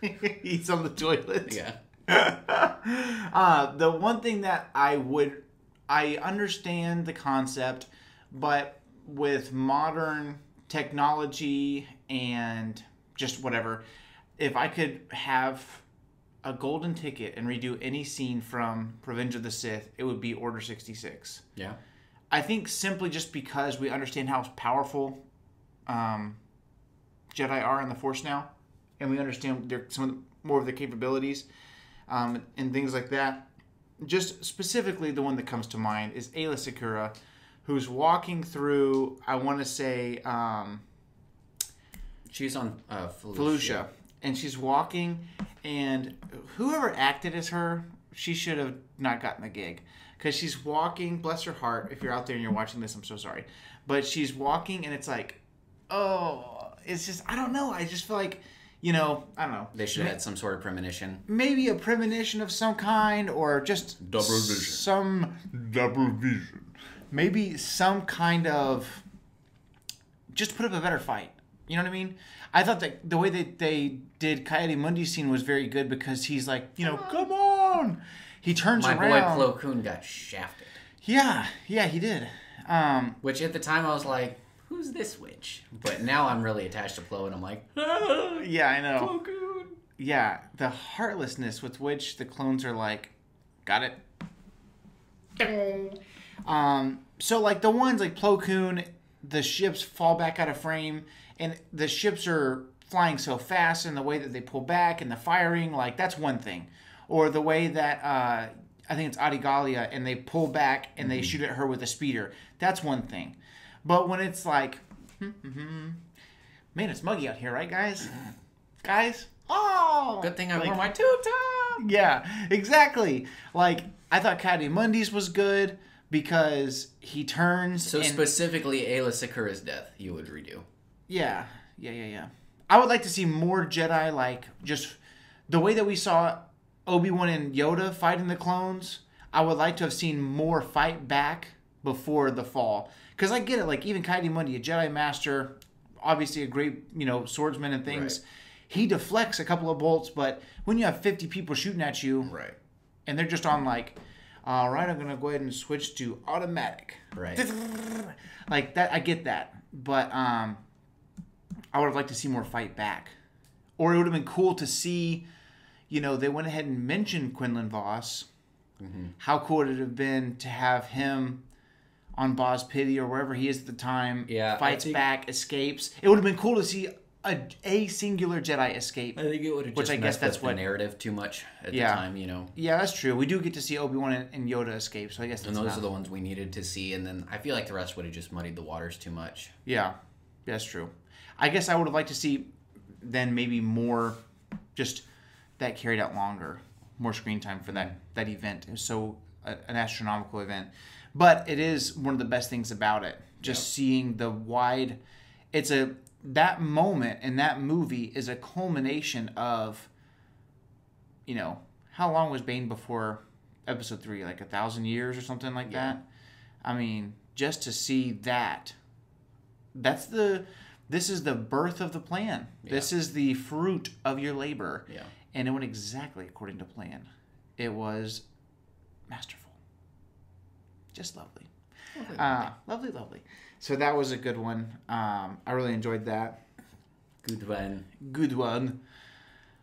He's on the toilet. Yeah. uh, the one thing that I would, I understand the concept, but with modern technology and just whatever, if I could have a golden ticket and redo any scene from Revenge of the Sith, it would be Order 66. Yeah. I think simply just because we understand how powerful um, Jedi are in the Force now, and we understand their some of the, more of their capabilities um, and things like that. Just specifically, the one that comes to mind is Aayla Secura, who's walking through. I want to say um, She's on uh, Felucia. Felucia, and she's walking, and whoever acted as her, she should have not gotten the gig because she's walking. Bless her heart. If you're out there and you're watching this, I'm so sorry, but she's walking, and it's like, oh, it's just I don't know. I just feel like, you know, I don't know. They should have had some sort of premonition. maybe a premonition of some kind, or just Double vision. Some double vision. Maybe some kind of just put up a better fight. You know what I mean? I thought that the way that they did Ki-Adi-Mundi's scene was very good because he's like, you know, come on. He turns My around. boy Plo Koon got shafted. Yeah, yeah, he did. Um, Which at the time I was like, who's this witch? But now I'm really attached to Plo, and I'm like, ah, yeah, I know. Plo Koon. Yeah, the heartlessness with which the clones are like, got it. Um, so like the ones like Plo Koon, the ships fall back out of frame, and the ships are flying so fast, and the way that they pull back and the firing, like that's one thing. Or the way that uh, I think it's Adi Gallia, and they pull back and they mm-hmm. shoot at her with a speeder, that's one thing. But when it's like, hmm, hmm, man, it's muggy out here, right, guys? Guys, oh, Good thing I like- wore my tube top. yeah, exactly. Like I thought Ki-Adi-Mundi's was good because he turns. So and, specifically, Aayla Secura's death, you would redo. Yeah, yeah, yeah, yeah. I would like to see more Jedi, like just the way that we saw Obi Wan and Yoda fighting the clones. I would like to have seen more fight back before the fall. Because I get it, like even Ki-Adi-Mundi, a Jedi Master, obviously a great you know swordsman and things. Right. He deflects a couple of bolts, but when you have fifty people shooting at you, Right. and they're just on like, all right, I'm gonna go ahead and switch to automatic. Right. Like that, I get that, but um, I would have liked to see more fight back, or it would have been cool to see, you know, they went ahead and mentioned Quinlan Vos. Mm-hmm. How cool would it have been to have him on Boz Pity or wherever he is at the time? Yeah, fights think- back, escapes. It would have been cool to see a, a singular Jedi escape. I think it would have Which just I guess that's what- the narrative too much at Yeah. the time, you know. Yeah, that's true. We do get to see Obi Wan and, and Yoda escape, so I guess that's And those enough. are the ones we needed to see, and then I feel like the rest would have just muddied the waters too much. Yeah, that's true. I guess I would have liked to see then maybe more just that carried out longer, more screen time for that that event. It was so a, an astronomical event, but it is one of the best things about it. Just seeing the wide, it's a that moment in that movie is a culmination of. You know how long was Bane before episode three? Like a thousand years or something like Yeah. that. I mean, just to see that, that's the. This is the birth of the plan. This is the fruit of your labor Yeah. and it went exactly according to plan. It was masterful, just lovely, uh, lovely, lovely. So that was a good one. Um, I really enjoyed that. Good one. Good one.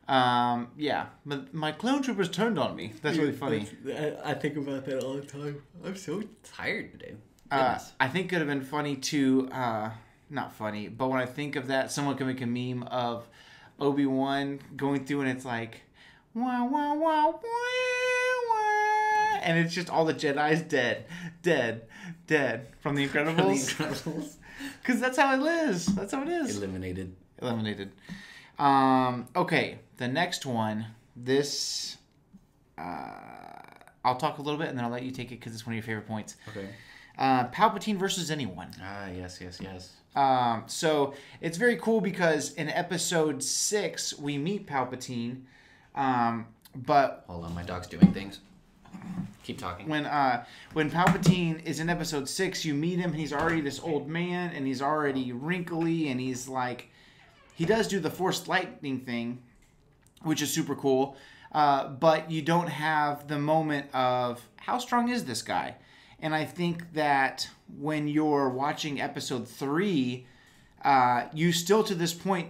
Um, yeah, but my clone troopers turned on me. That's really funny. I, I think about that all the time. I'm so tired today. Uh. I think it would have been funny to, uh, not funny, but when I think of that, someone can make a meme of Obi Wan going through and it's like, wah, wah, wah, wah, wah, and it's just all the Jedi's dead, dead, dead from the The Incredibles. Incredibles. Because that's how it is. That's how it is. Eliminated. Eliminated. Um, okay, the next one. This, uh, I'll talk a little bit and then I'll let you take it because it's one of your favorite points. Okay. Uh, Palpatine versus anyone. Ah, yes, yes, yes. Um, so it's very cool because in episode six we meet Palpatine, um, but Hold on, my dog's doing things. Keep talking. when uh, when Palpatine is in episode six, you meet him. He's already this old man, and he's already wrinkly, and he's like, he does do the forced lightning thing, which is super cool. Uh, but you don't have the moment of how strong is this guy, and I think that when you're watching episode three, uh, you still to this point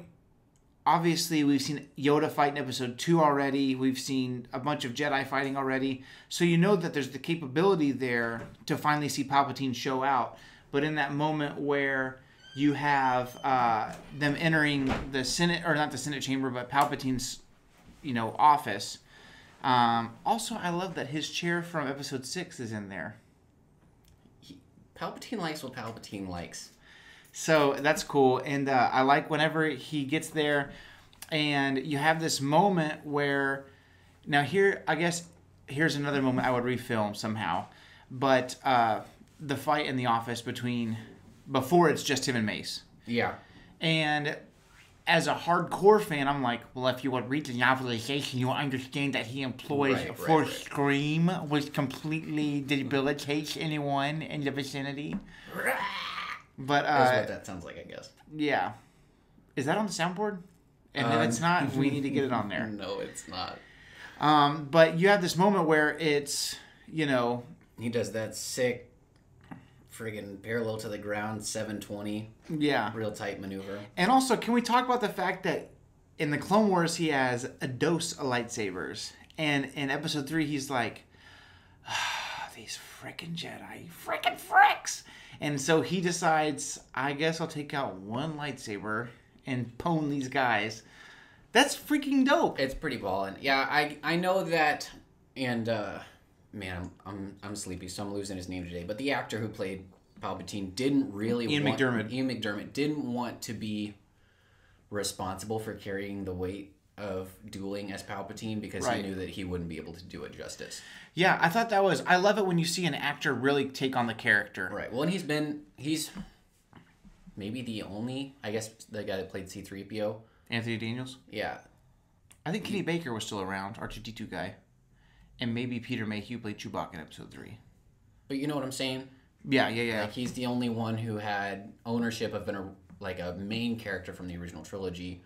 obviously we've seen Yoda fight in episode two already. We've seen a bunch of Jedi fighting already. So you know that there's the capability there to finally see Palpatine show out. But in that moment where you have uh, them entering the Senate, or not the Senate chamber, but Palpatine's, you know, office. Um, also, I love that his chair from episode six is in there. Palpatine likes what Palpatine likes. So that's cool, and uh, I like whenever he gets there, and you have this moment where, now here I guess here's another moment I would refilm somehow, but uh, the fight in the office between before it's just him and Mace, Yeah. and as a hardcore fan, I'm like, well, if you would read the novelization, you'll understand that he employs Right, right, for right. scream, which completely debilitates anyone in the vicinity. But That's uh, what that sounds like, I guess. yeah. Is that on the soundboard? And Uh, if it's not, we need to get it on there. No, it's not. Um, but you have this moment where it's, you know, He does that sick, friggin' parallel to the ground 720 yeah. real tight maneuver. And also, can we talk about the fact that in the Clone Wars he has a dose of lightsabers, and in Episode Three he's like, ah, these frickin' Jedi, frickin' fricks, and so he decides, I guess I'll take out one lightsaber and pwn these guys. That's freaking dope. It's pretty ballin'. Yeah, I I know that, and uh, man, I'm, I'm I'm sleepy, so I'm losing his name today. But the actor who played Palpatine didn't really Ian want, McDiarmid. Ian McDiarmid didn't want to be responsible for carrying the weight of dueling as Palpatine because Right. he knew that he wouldn't be able to do it justice. Yeah, I thought that was. I love it when you see an actor really take on the character. Right. Well, and he's been he's maybe the only I guess the guy that played C3PO. Anthony Daniels. Yeah. I think Kenny Baker was still around, R2D2 guy, and maybe Peter Mayhew played Chewbacca in Episode Three. But you know what I'm saying? Yeah, yeah, yeah. Like he's the only one who had ownership of an like a main character from the original trilogy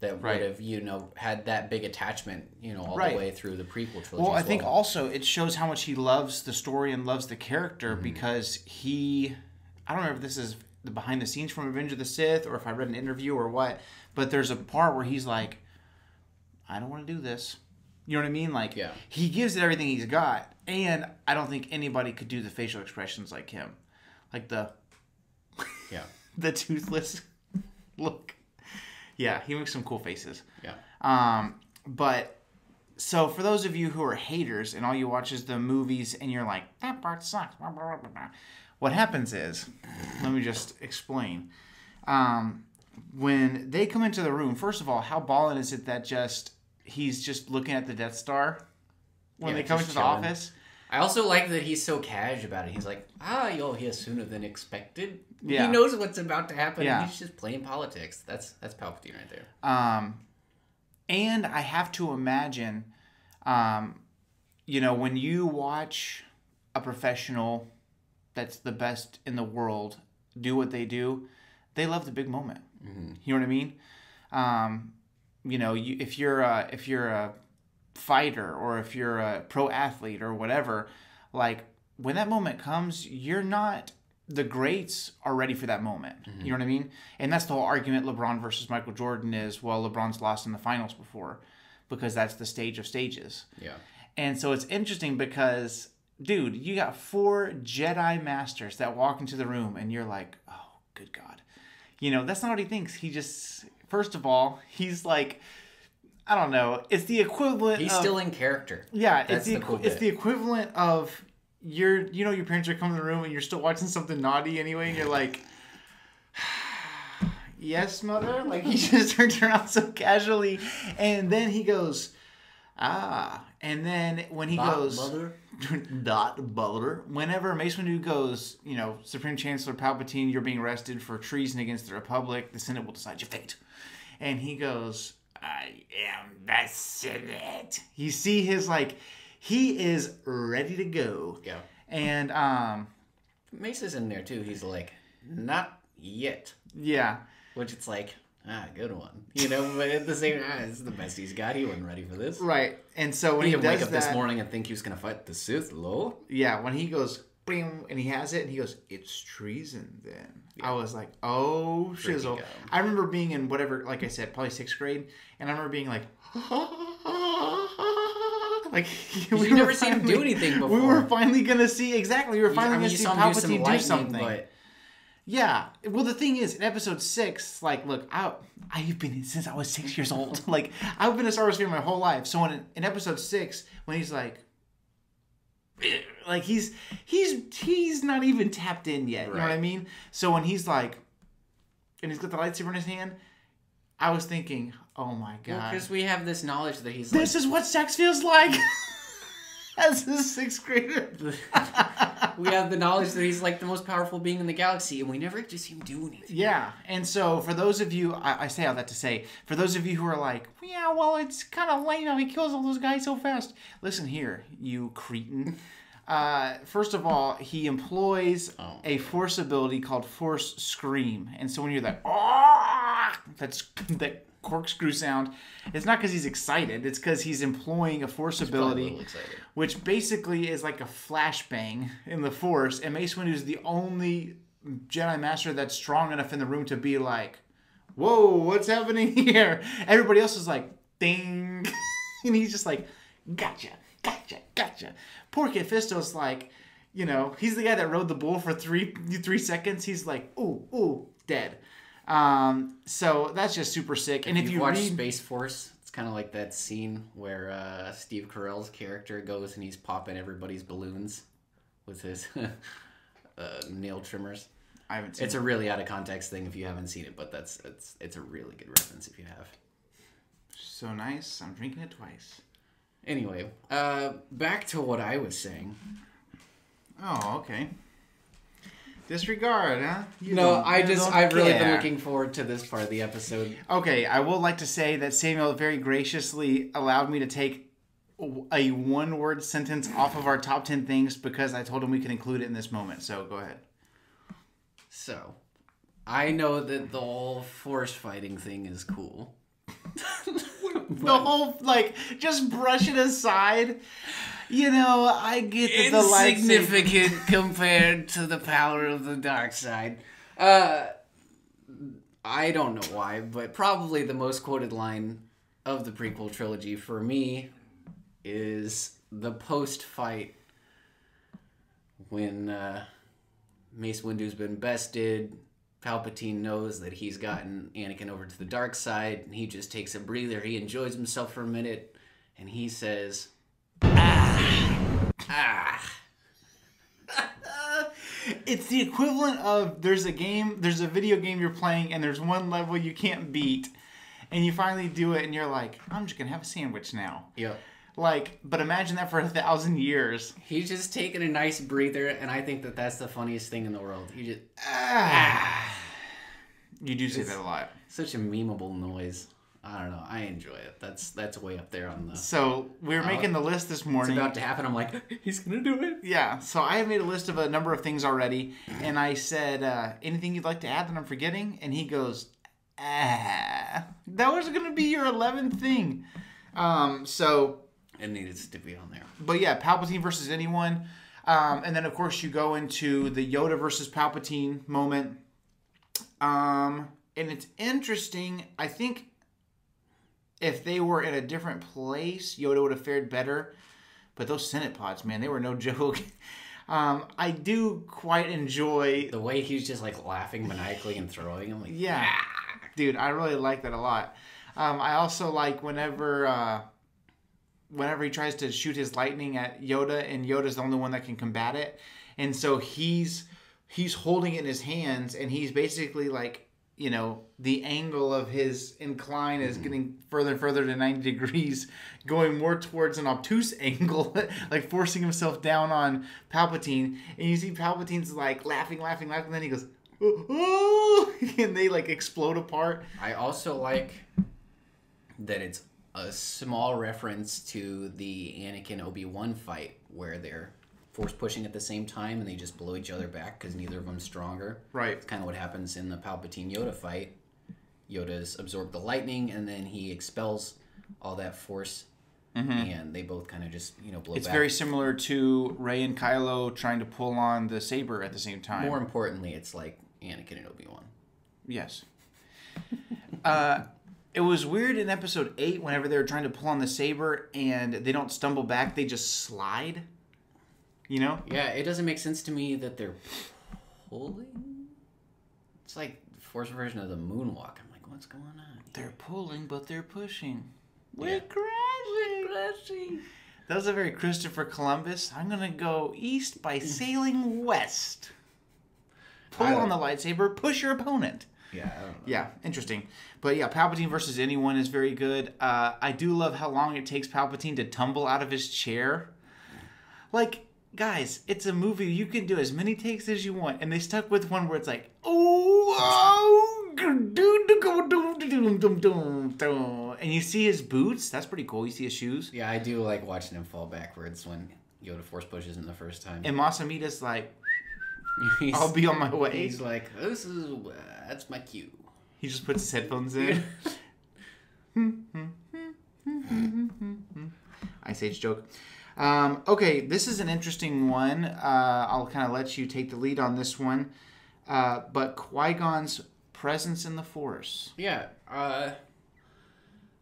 that Right. would have you know had that big attachment you know all Right. the way through the prequel trilogy. Well, I as think also it shows how much he loves the story and loves the character Mm-hmm. because he. I don't know if this is the behind the scenes from Revenge of the Sith or if I read an interview or what, but there's a part where he's like, I don't want to do this. You know what I mean? Like, Yeah. he gives it everything he's got. And I don't think anybody could do the facial expressions like him. Like the yeah, the toothless look. Yeah, he makes some cool faces. yeah. Um, but so for those of you who are haters and all you watch is the movies and you're like that part sucks, blah, blah, blah, blah," what happens is, let me just explain. Um, when they come into the room, first of all, how ballin' is it that just he's just looking at the Death Star when Yeah, they come into the chilling. office. I also like that he's so cash about it. He's like, ah, you'll hear sooner than expected. Yeah. He knows what's about to happen. Yeah. He's just playing politics. That's that's Palpatine right there. Um, and I have to imagine, um, you know, when you watch a professional that's the best in the world do what they do, they love the big moment. You know what I mean? Um, you know, you, if you're a, if you're a fighter or if you're a pro athlete or whatever, like when that moment comes, you're not the greats are ready for that moment. Mm-hmm. You know what I mean? And that's the whole argument LeBron versus Michael Jordan is well, LeBron's lost in the finals before because that's the stage of stages. Yeah. And so it's interesting because, dude, you got four Jedi masters that walk into the room, and you're like, oh, good God. You know, that's not what he thinks. He just, first of all, he's like, I don't know. It's the equivalent. He's of, still in character. yeah. That's It's the, the cool it's bit. the equivalent of you're, you know, your parents are coming to the room and you're still watching something naughty anyway, and you're like. Yes, mother. Like he just turns around so casually, and then he goes, ah. And then when he goes, mother? dot butler. Whenever Mace Windu goes, you know, Supreme Chancellor Palpatine, you're being arrested for treason against the Republic. The Senate will decide your fate. And he goes, I am the Senate. You see his like, he is ready to go. Yeah. And um, Mace is in there too. He's like, not yet. yeah, Which it's like, ah, good one. You know, but at the same time, it's the best he's got. He wasn't ready for this. right. And so when He he, does wake up that, this morning and think he was gonna fight the Sith, lol. yeah, when he goes, bing, and he has it, and he goes, it's treason. Then I was like, oh shizzle. I remember being in whatever, like I said, probably sixth grade, and I remember being like, like we you never seen him do anything before. We were finally gonna see exactly. We were finally I mean, gonna see him do some Palpatine do, something. but Yeah. Well, the thing is, in episode six, like, look, I I've been since I was six years old. like, I've been a Star Wars fan my whole life. So in in episode six, when he's like, like he's he's he's not even tapped in yet. You know what I mean? So when he's like, and he's got the lightsaber in his hand, I was thinking, oh my god, because we have this knowledge that he's this is what sex feels like. As a sixth grader. we have the knowledge that he's like the most powerful being in the galaxy, and we never to see him do anything. Yeah, and so for those of you, I, I say all that to say, for those of you who are like, yeah, well, it's kind of lame how he kills all those guys so fast. Listen here, you cretin. Uh, first of all, he employs Oh. a force ability called Force Scream, and so when you're like, oh, that's that corkscrew sound. It's not because he's excited; it's because he's employing a force a ability which basically is like a flashbang in the Force, and Mace Windu is the only Jedi Master that's strong enough in the room to be like, "Whoa, what's happening here?" Everybody else is like, "Ding," and he's just like, "Gotcha, gotcha, gotcha." Poor Kit Fisto's like, you know, he's the guy that rode the bull for three three seconds. He's like, "Ooh, ooh, dead." Um, so that's just super sick. And if, If you watch read, Space Force, it's kind of like that scene where uh, Steve Carell's character goes and he's popping everybody's balloons with his uh, nail trimmers. I haven't seen. It's a really out of context thing if you haven't seen it, but that's it's it's a really good reference if you have. so nice. I'm drinking it twice. Anyway, uh, back to what I was saying. Oh, okay. Disregard, huh? You No, I just I've really been looking forward to this part of the episode. Okay, I will like to say that Samuel very graciously allowed me to take a one-word sentence off of our top ten things because I told him we could include it in this moment. So go ahead. So, I know that the whole force fighting thing is cool. The whole like just brush it aside. You know, I get that the lightsaber. Insignificant compared to the power of the dark side. Uh, I don't know why, but probably the most quoted line of the prequel trilogy for me is the post fight when uh, Mace Windu's been bested. Palpatine knows that he's gotten Anakin over to the dark side, and he just takes a breather. He enjoys himself for a minute, and he says. It's the equivalent of there's a game, there's a video game you're playing, and there's one level you can't beat, and you finally do it, and you're like, I'm just gonna have a sandwich now. Yep. Like, but imagine that for a thousand years. He's just taking a nice breather, and I think that that's the funniest thing in the world. He just Ah. You do say It's- that a lot. such a memeable noise. I don't know. I enjoy it. That's that's way up there on the. So we were making the list this It's morning. about to happen. I'm like, he's gonna do it. Yeah, so I have made a list of a number of things already, and I said, uh, anything you'd like to add that I'm forgetting? And he goes, ah, that was going to be your 11th thing. Um, so, It needs to be on there. but yeah, Palpatine versus anyone. Um, and then, of course, you go into the Yoda versus Palpatine moment. Um, and it's interesting. I think if they were in a different place, Yoda would have fared better. But those Senate pods, man, they were no joke. Um, I do quite enjoy. The way he's just like laughing maniacally and throwing. I'm like, Yeah, dude, I really like that a lot. Um, I also like whenever uh, whenever he tries to shoot his lightning at Yoda, and Yoda's the only one that can combat it, and so he's he's holding it in his hands, and he's basically like you know the angle of his incline is mm-hmm. getting further and further to 90 degrees going more towards an obtuse angle like forcing himself down on palpatine. And you see palpatine's like laughing laughing laughing. And then he goes and they like explode apart. I also like that it's a small reference to the Anakin Obi Wan fight where they're force pushing at the same time and they just blow each other back because neither of them's stronger. right It's kind of what happens in the Palpatine Yoda fight. Yoda's absorbed the lightning and then he expels all that force, and they both kind of just you know blow Mm-hmm. it's back. very similar to Rey and Kylo trying to pull on the saber at the same time More importantly, it's like Anakin and Obi Wan. Yes. uh, it was weird in episode eight whenever they were trying to pull on the saber and they don't stumble back; they just slide. You know? Yeah, it doesn't make sense to me that they're pulling. It's like the Force version of the moonwalk. I'm like, what's going on? They're pulling, but they're pushing. We're crashing. Crashing. That was a very Christopher Columbus. I'm gonna go east by sailing west. Pull on the lightsaber, push your opponent. Yeah, I don't know. Yeah, interesting. But yeah, Palpatine versus anyone is very good. Uh, I do love how long it takes Palpatine to tumble out of his chair. Like, guys, it's a movie. You can do as many takes as you want. And they stuck with one where it's like, oh, oh, and you see his boots. That's pretty cool. You see his shoes. Yeah, I do like watching him fall backwards when Yoda force pushes him the first time. And Mas Amedda's like, he's, I'll be on my way. he's like, this is uh, that's my cue. He just puts his headphones in. Ice Age joke. Um, okay, this is an interesting one. Uh, I'll kind of let you take the lead on this one. Uh, but Qui Gon's presence in the Force. Yeah, uh,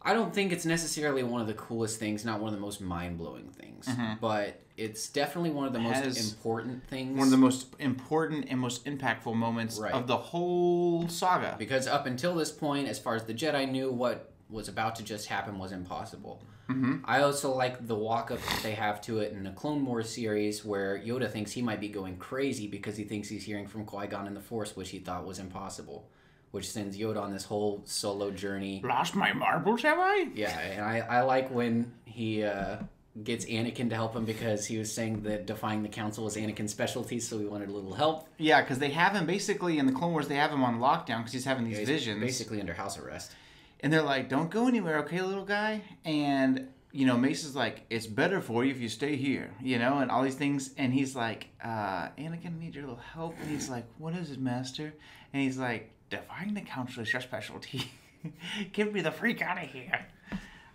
I don't think it's necessarily one of the coolest things, not one of the most mind blowing things, but it's definitely one of the most Has important things. One of the most important and most impactful moments Right. of the whole saga. because up until this point, as far as the Jedi knew, what was about to just happen was impossible. Mm-hmm. I also like the walk up that they have to it in the Clone Wars series, where Yoda thinks he might be going crazy because he thinks he's hearing from Qui Gon in the Force, which he thought was impossible, which sends Yoda on this whole solo journey. Lost my marbles, have I? Yeah, and I, I like when he uh, gets Anakin to help him because he was saying that defying the Council was Anakin's specialty, so he wanted a little help. Yeah, because they have him basically in the Clone Wars. They have him on lockdown because he's having these He's visions. basically under house arrest. And they're like, "Don't go anywhere, okay, little guy." And you know, Mace is like, "It's better for you if you stay here," you know, and all these things. And he's like, uh, "Anakin, I need your little help." And he's like, "What is it, Master?" And he's like, "Defying the Council is your specialty. Give me the freak out of here."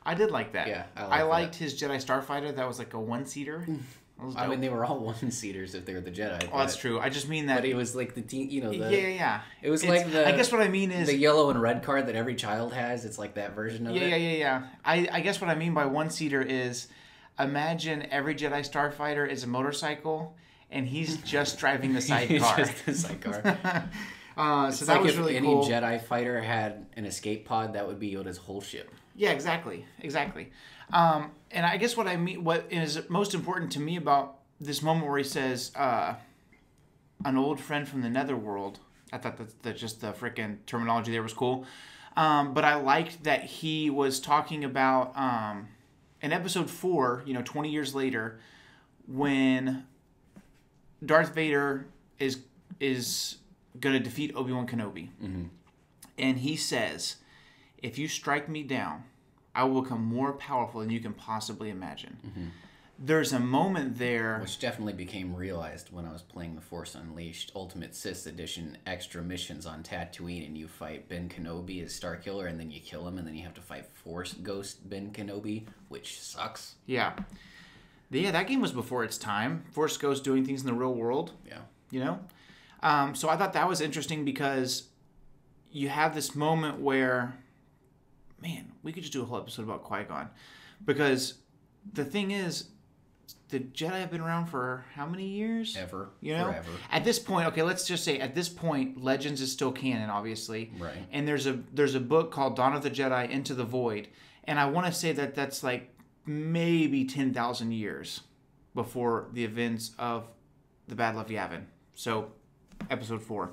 I did like that. Yeah, I like I that. liked his Jedi Starfighter. That was like a one-seater. That was I mean, they were all one seaters if they were the Jedi. oh, that's true. I just mean that. But it was like the teen, you know, the yeah, yeah, yeah. It was It's- like the- I guess what I mean is the yellow and red card that every child has. It's like that version of Yeah, it. yeah, yeah, yeah. I, I guess what I mean by one seater is imagine every Jedi Starfighter is a motorcycle and he's just driving the sidecar. Just the sidecar. uh, so It's that like was if really any cool. Jedi fighter had an escape pod, that would be Yoda's whole ship. Yeah, exactly, exactly. Um, and I guess what I mean, what is most important to me about this moment where he says, uh, "An old friend from the Netherworld." I thought that, that just the freaking terminology there was cool. Um, but I liked that he was talking about um, in episode four, you know, 20 years later, when Darth Vader is is going to defeat Obi Wan Kenobi, and he says, "If you strike me down, I will become more powerful than you can possibly imagine." There's a moment there. Which definitely became realized when I was playing The Force Unleashed Ultimate Sith Edition extra missions on Tatooine, and you fight Ben Kenobi as Starkiller, and then you kill him, and then you have to fight Force Ghost Ben Kenobi, which sucks. Yeah. Yeah, that game was before its time. Force Ghost doing things in the real world, Yeah. you know? Um, so I thought that was interesting because you have this moment where, man, we could just do a whole episode about Qui Gon. Because the thing is, the Jedi have been around for how many years? Ever. You know, Forever. at this point, okay, let's just say at this point, Legends is still canon, obviously. Right. And there's a there's a book called Dawn of the Jedi: Into the Void, and I want to say that that's like maybe ten thousand years before the events of the Battle of Yavin. So, episode four.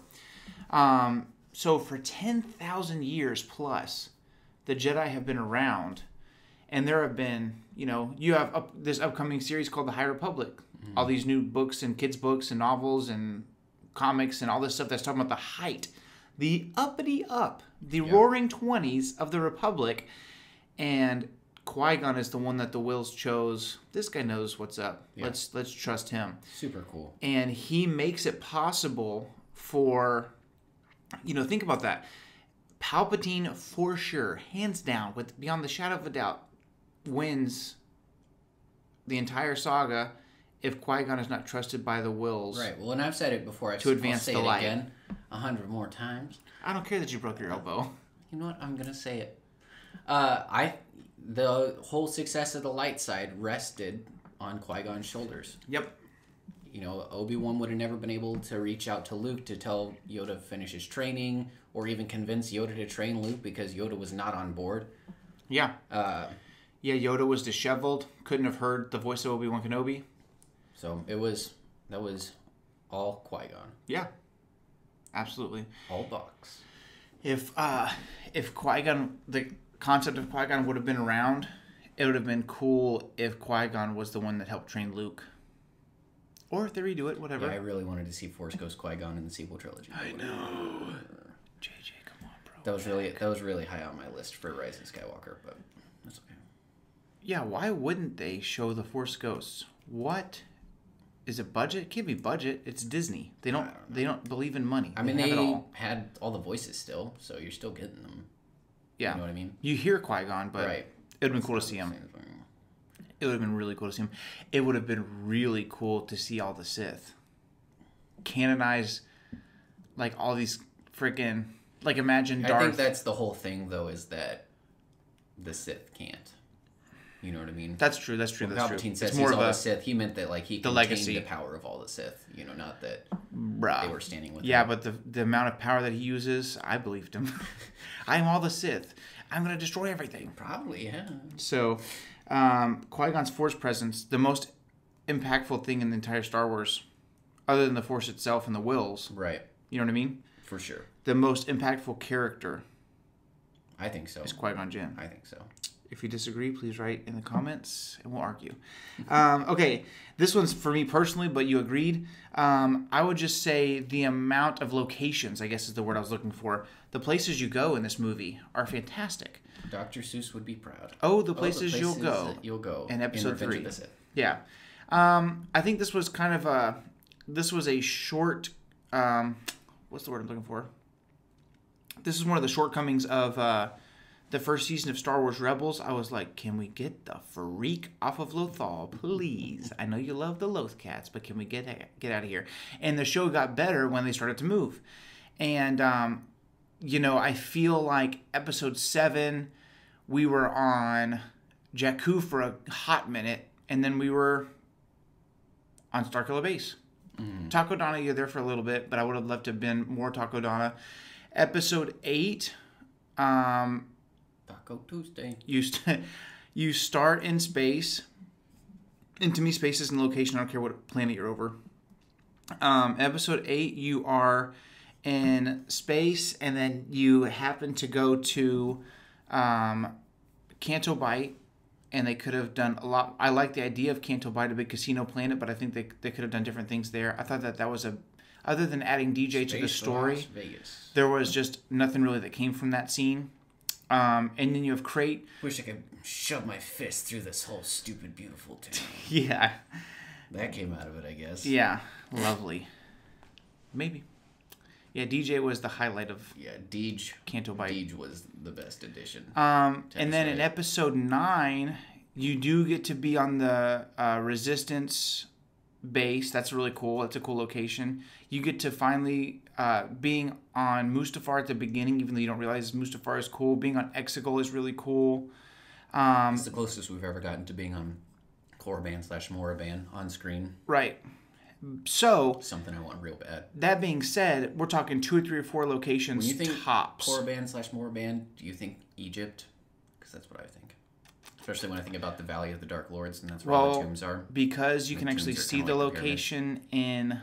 Um, so for ten thousand years plus, the Jedi have been around, and there have been, you know, you have up, this upcoming series called the High Republic. Hmm. All these new books and kids' books and novels and comics and all this stuff that's talking about the height, the uppity up, the roaring twenties of the Republic, and Qui Gon is the one that the Whills chose. This guy knows what's up. Let's let's trust him Super cool. and he makes it possible for you know think about that palpatine for sure hands down with beyond the shadow of a doubt wins the entire saga if qui-gon is not trusted by the Whills Right. Well, and I've said it before. I've, To advance say the it light. again a hundred more times. i don't care that you broke your elbow You know what? I'm gonna say it. Uh, I the whole success of the light side rested on Qui Gon's shoulders. yep You know, Obi Wan would have never been able to reach out to Luke to tell Yoda to finish his training, or even convince Yoda to train Luke because Yoda was not on board. yeah Uh, yeah yoda was disheveled couldn't have heard the voice of obi-wan kenobi so it was that was all Qui Gon, yeah absolutely all box. if uh if Qui-Gon the concept of Qui-Gon would have been around, it would have been cool if Qui-Gon was the one that helped train Luke. Or if they redo it, whatever. Yeah, I really wanted to see Force Ghost Qui Gon in the sequel trilogy. I know. JJ, come on, bro. That was really that was really high on my list for Rise of Skywalker, but that's okay. Yeah, why wouldn't they show the Force Ghosts? What is it budget? It can't be budget. It's Disney. They don't, they don't believe in money. I mean, have they all. had all the voices still, so you're still getting them. Yeah. You know what I mean? You hear Qui-Gon, but Right. it would have been cool to see him. It would have been really cool to see him. It would have been really cool to see all the Sith canonize, like all these freaking like imagine I think that's the whole thing, though, is that the Sith can't. You know what I mean? that's true. That's true. When That's Palpatine true. says It's he's more of all a the Sith, he meant that like he the legacy. the power of all the Sith. You know, not that bruh. they were standing with Yeah, him. but the the amount of power that he uses, I believed him. I am all the Sith. I'm gonna destroy everything. Probably, yeah. So, um, Qui Gon's Force presence, the most impactful thing in the entire Star Wars, other than the Force itself and the Whills. Right, You know what I mean? for sure. The most impactful character I think so. is Qui Gon Jinn. I think so. If you disagree, please write in the comments and we'll argue. Um, okay, this one's for me personally, but you agreed. Um, I would just say the amount of locations, I guess is the word I was looking for. The places you go in this movie are fantastic. Dr. Seuss would be proud. Oh, the Oh, places, you'll go. You'll go in episode of three. Yeah. Um, I think this was kind of a this was a short um, what's the word I'm looking for? This is one of the shortcomings of uh, the first season of Star Wars Rebels. I was like, can we get the freak off of Lothal, please? I know you love the Loth cats, but can we get get out of here? And the show got better when they started to move, and um, you know, I feel like episode seven, we were on Jakku for a hot minute, and then we were on Starkiller Base. Takodana, you're there for a little bit, but I would have loved to have been more Takodana. Episode eight, um, Taco Tuesday. you st- you start in space. And to me, space is in location. I don't care what planet you're over. Um, episode eight, you are in space, and then you happen to go to um, Canto Bight, and they could have done a lot. I like the idea of Canto Bight, a big casino planet, but I think they, they could have done different things there. I thought that that was a, other than adding DJ to the story, there was just nothing really that came from that scene. Um, and then you have Crait. Wish I could shove my fist through this whole stupid, beautiful town. Yeah, that came out of it, I guess. yeah, lovely. Maybe. Yeah, DJ was the highlight of Yeah, Deej. Canto Bight. Deej was the best addition. Um, and then in episode nine, you do get to be on the uh, Resistance base. That's really cool. That's a cool location. You get to finally uh, being on Mustafar at the beginning, even though you don't realize Mustafar is cool. Being on Exegol is really cool. Um, it's the closest we've ever gotten to being on Korriban slash Moraban on screen. right. So Something I want real bad. that being said, we're talking two or three or four locations When you think tops. Korriban slash Moraban, do you think Egypt? Because that's what I think. Especially when I think about the Valley of the Dark Lords, and that's where all Well, the tombs are. because you can actually see the like location in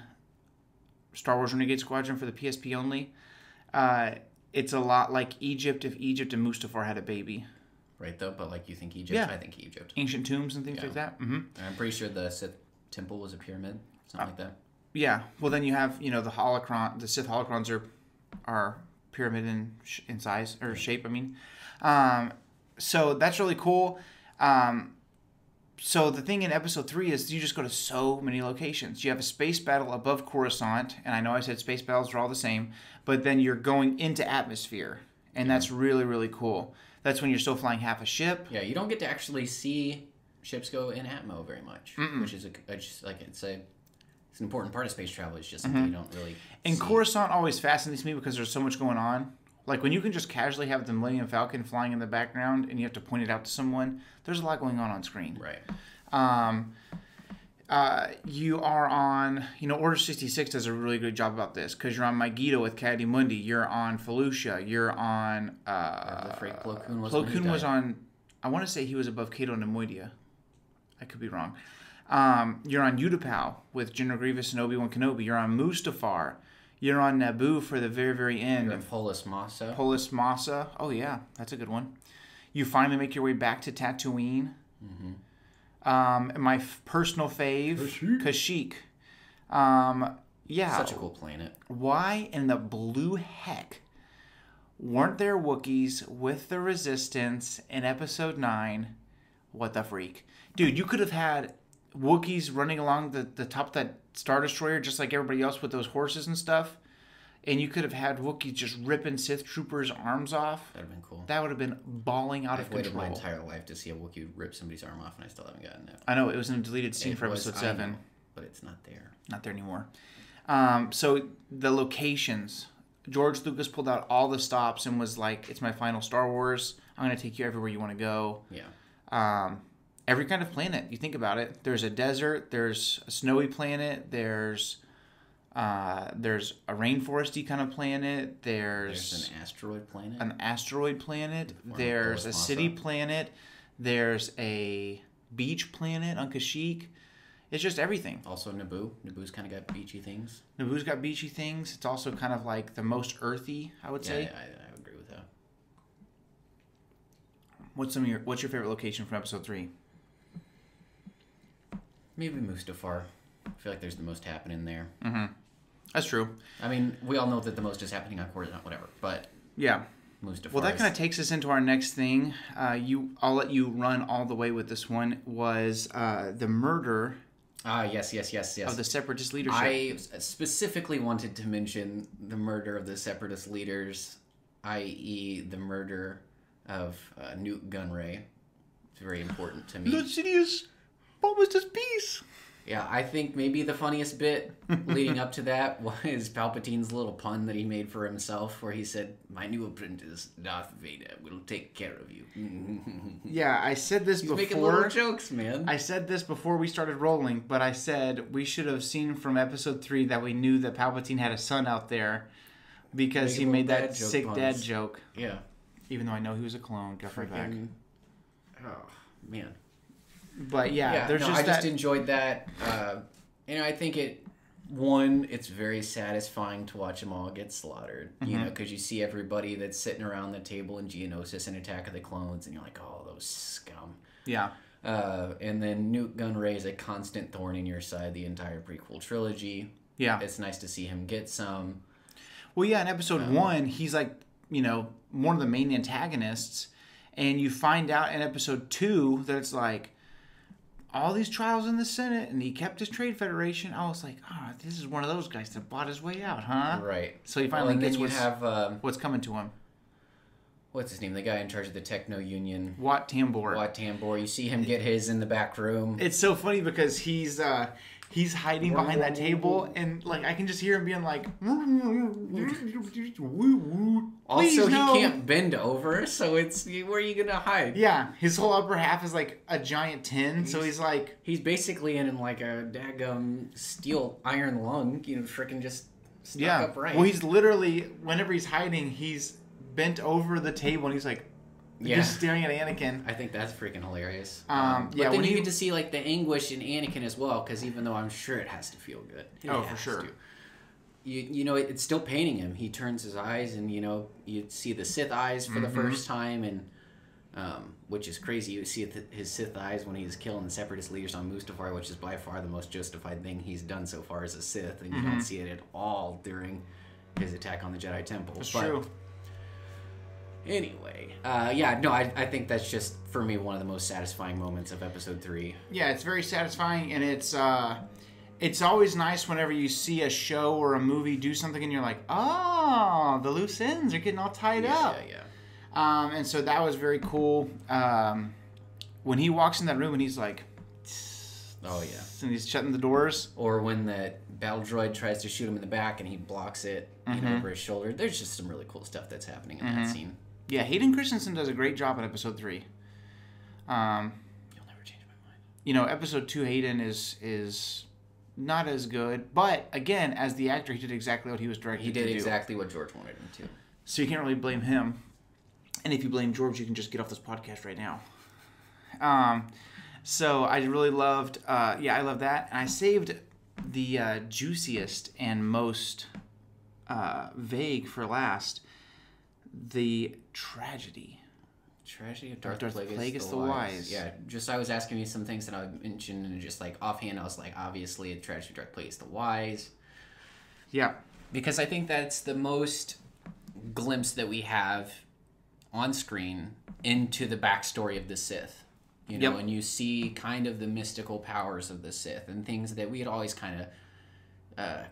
Star Wars Renegade Squadron for the PSP only. Uh, it's a lot like Egypt if Egypt and Mustafar had a baby. Right, though? But like you think Egypt? Yeah. I think Egypt. Ancient tombs and things Yeah. like that. hmm I'm pretty sure the Sith temple was a pyramid. Something like that. Yeah. Well, then you have you know the holocron. The Sith holocrons are are pyramid in in size or shape. I mean, um, so that's really cool. Um, so the thing in episode three is you just go to so many locations. You have a space battle above Coruscant, and I know I said space battles are all the same, but then you're going into atmosphere, and that's really really cool. That's when you're still flying half a ship. Yeah, you don't get to actually see ships go in Atmo very much, which is a, I just like it's a it's an important part of space travel. It's just something you don't really. And see. Coruscant always fascinates me because there's so much going on. Like when you can just casually have the Millennium Falcon flying in the background and you have to point it out to someone, there's a lot going on on screen. Right. Um, uh, you are on, you know, Order 66 does a really good job about this because you're on Mygeeto with Ki-Adi-Mundi. You're on Felucia. You're on. Uh, the freak Plo Koon was Plo Koon was on. I want to say he was above Cato Neimoidia. I could be wrong. Um, you're on Utapau with General Grievous and Obi Wan Kenobi. You're on Mustafar. You're on Naboo for the very, very end. You're Polis Massa. Polis Massa. Oh yeah, that's a good one. You finally make your way back to Tatooine. Um, my f- personal fave, Kashyyyk. Um, yeah. Such a cool planet. Why in the blue heck weren't there Wookiees with the Resistance in Episode Nine? What the freak, dude! You could have had Wookiees running along the, the top of that Star Destroyer just like everybody else with those horses and stuff, and you could have had Wookiees just ripping Sith troopers' arms off. That'd have been cool. That would have been balling out I've of waited my entire life to see a Wookiee rip somebody's arm off, and I still haven't gotten it. I know it was in a deleted scene It for was- Episode I Seven. know, but it's not there. not there anymore. Um, so the locations, George Lucas pulled out all the stops and was like, "It's my final Star Wars. I'm gonna take you everywhere you want to go." Yeah. Um, every kind of planet. You think about it. There's a desert. There's a snowy planet. There's uh, there's a rainforesty kind of planet. There's, There's an asteroid planet. an asteroid planet. Or There's a city planet. There's a beach planet on Kashyyyk. It's just everything. also Naboo. Naboo's kind of got beachy things. Naboo's got beachy things. It's also kind of like the most earthy, I would Yeah, say. I, I agree with that. What's some of your What's your favorite location from episode three? Maybe Mustafar. I feel like there's the most happening there. That's true. I mean, we all know that the most is happening on Coruscant, whatever. But Yeah. Mustafar. Well, that kind of takes us into our next thing. Uh, you, I'll let you run all the way with this one. Was uh, the murder Ah, yes, yes, yes, yes. of the separatist leadership? I specifically wanted to mention the murder of the separatist leaders, i.e., the murder of uh, Nute Gunray. It's very important to me. Sidious was this piece? Yeah, I think maybe the funniest bit leading up to that was Palpatine's little pun that he made for himself, where he said, "My new apprentice, Darth Vader, will take care of you." Yeah, I said this He's making little before. jokes, man. I said this before we started rolling, but I said we should have seen from episode three that we knew that Palpatine had a son out there because Making he made that sick dad joke. yeah, Even though I know he was a clone, got right back. Oh man. But yeah, yeah, there's no, just I that. just enjoyed that. Uh, know, I think it one, it's very satisfying to watch them all get slaughtered. You Mm-hmm. know, because you see everybody that's sitting around the table in Geonosis and Attack of the Clones, and you're like, oh, those scum. Yeah. Uh, and then Nute Gunray is a constant thorn in your side the entire prequel trilogy. Yeah. It's nice to see him get some. Well, yeah, in episode one, he's like, you know, one of the main antagonists. And you find out in episode two that it's like all these trials in the Senate and he kept his trade federation. I was like, oh, this is one of those guys that bought his way out, huh? Right. So he finally then gets what's, have um, what's coming to him. what's his name? The guy in charge of the Techno Union, Wat Tambor. Wat Tambor. You see him get his in the back room. It's so funny because he's uh he's hiding behind that table and like I can just hear him being like Also, no. he can't bend over, so it's where are you gonna hide? Yeah, his whole upper half is like a giant tin, so he's like He's basically in like a daggum steel iron lung, you know, freaking just stuck yeah. upright. Well, he's literally whenever he's hiding, he's bent over the table and he's like Yeah. just staring at Anakin. I think that's freaking hilarious. Um, but yeah, then when you get to see like the anguish in Anakin as well, because even though I'm sure it has to feel good, It Oh, for sure. to. You you know it, it's still painting him. He turns his eyes, and you know you see the Sith eyes for the Mm-hmm. first time, and um, which is crazy. You see his Sith eyes when he's killing the Separatist leaders on Mustafar, which is by far the most justified thing he's done so far as a Sith, and you don't see it at all during his attack on the Jedi Temple. Mm-hmm. That's But- true. Anyway, uh, yeah, no, I, I think that's just for me one of the most satisfying moments of Episode Three. Yeah, it's very satisfying, and it's uh, it's always nice whenever you see a show or a movie do something, and you're like, oh, the loose ends are getting all tied Yeah, up. yeah, yeah. Um, and so that was very cool. Um, when he walks in that room and he's like, Oh yeah. and he's shutting the doors. Or when the battle droid tries to shoot him in the back and he blocks it, Mm-hmm. know, over his shoulder. There's just some really cool stuff that's happening in that scene. Yeah, Hayden Christensen does a great job in episode three. Um, You'll never change my mind. you know, episode two Hayden is is not as good, but again, as the actor, he did exactly what he was directed He did do. exactly what George wanted him to. So you can't really blame him. And if you blame George, you can just get off this podcast right now. Um, so I really loved, uh, yeah, I love that. And I saved the uh, juiciest and most uh, vague for last the tragedy. Tragedy of Darth, Darth Plagueis, the, wise. Yeah, just I was asking you some things that I mentioned, and just like offhand, I was like, obviously, the tragedy of Darth Plagueis the wise. Yeah. because I think that's the most glimpse that we have on screen into the backstory of the Sith. You know, Yep. and you see kind of the mystical powers of the Sith and things that we had always kind of uh,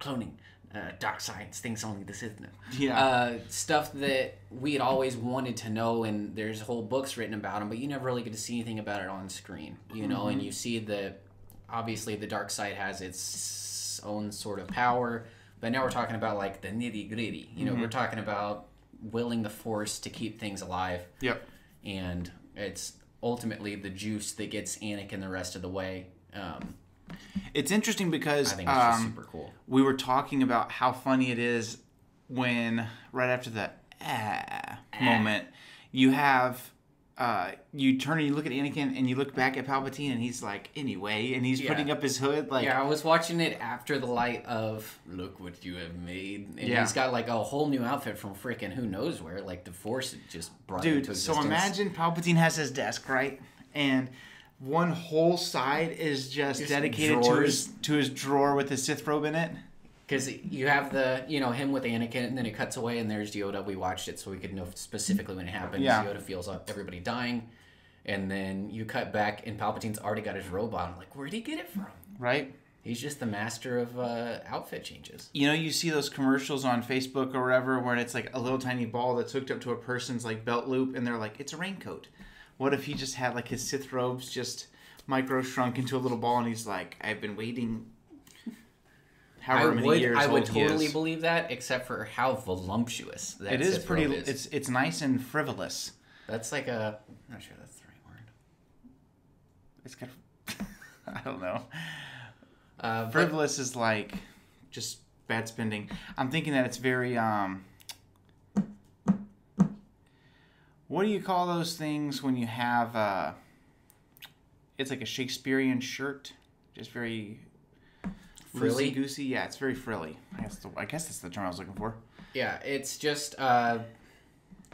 cloning, uh, dark science, things only the Sith know. Yeah. Uh, stuff that we had always wanted to know, and there's whole books written about them, but you never really get to see anything about it on screen. You know, and you see that obviously the dark side has its own sort of power, but now we're talking about like the nitty gritty. You know, we're talking about willing the force to keep things alive, Yep. and it's ultimately the juice that gets Anakin the rest of the way. Um, It's interesting because I think it's um, super cool. we were talking about how funny it is when right after the ah moment you have uh, you turn and you look at Anakin and you look back at Palpatine and he's like anyway and he's Yeah. putting up his hood like Yeah, I was watching it after the light of look what you have made, and Yeah. he's got like a whole new outfit from freaking who knows where. Like the Force just brought it dude so imagine Palpatine has his desk right and one whole side is just, Just dedicated to his to his drawer with his Sith robe in it because you have the you know him with Anakin, and then it cuts away, and there's Yoda. We watched it so we could know specifically when it happens. Yeah. Yoda feels up everybody dying, and then you cut back, and Palpatine's already got his robe on. Like, where'd he get it from? right He's just the master of uh, outfit changes. you know you see those commercials on facebook or wherever where it's like a little tiny ball that's hooked up to a person's like belt loop and they're like it's a raincoat what if he just had like his sith robes just micro shrunk into a little ball and he's like i've been waiting I however many would, years I would totally believe that, except for how voluptuous that it is Sith pretty is. it's it's nice and frivolous That's like a. I'm not sure that's the right word. It's kind of. i don't know Uh, frivolous is like just bad spending i'm thinking that it's very um what do you call those things when you have uh it's like a shakespearean shirt just very Frilly? goosey. Yeah, it's very frilly. I guess, the, I guess that's the term I was looking for. Yeah, it's just uh,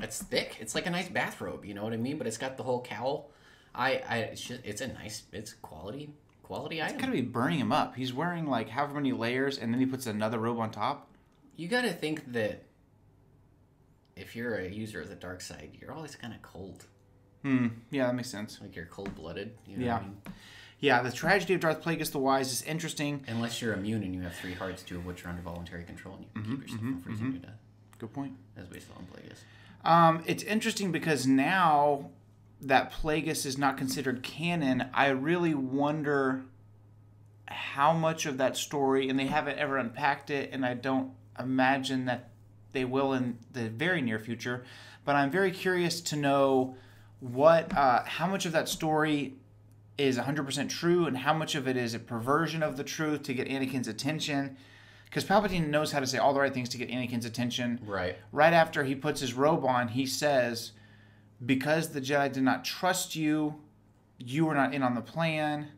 it's thick. It's like a nice bathrobe. You know what I mean? But it's got the whole cowl. I, I, it's just, it's a nice, it's quality, quality item. It's gotta be burning him up. He's wearing like however many layers, and then he puts another robe on top. You got to think that if you're a user of the dark side, you're always kind of cold. Hmm. Yeah, that makes sense. Like you're cold blooded. You know Yeah. What I mean? Yeah, the tragedy of Darth Plagueis the Wise is interesting. Unless you're immune and you have three hearts, two of which are under voluntary control, and you can keep yourself from freezing to death, Good point. as we saw in Plagueis. Um, it's interesting because now that Plagueis is not considered canon, I really wonder how much of that story, and they haven't ever unpacked it, and I don't imagine that they will in the very near future. But I'm very curious to know what, uh, how much of that story is 100% true, and how much of it is a perversion of the truth to get Anakin's attention. Because Palpatine knows how to say all the right things to get Anakin's attention Right. right after he puts his robe on, he says, Because the Jedi did not trust you, you were not in on the plan.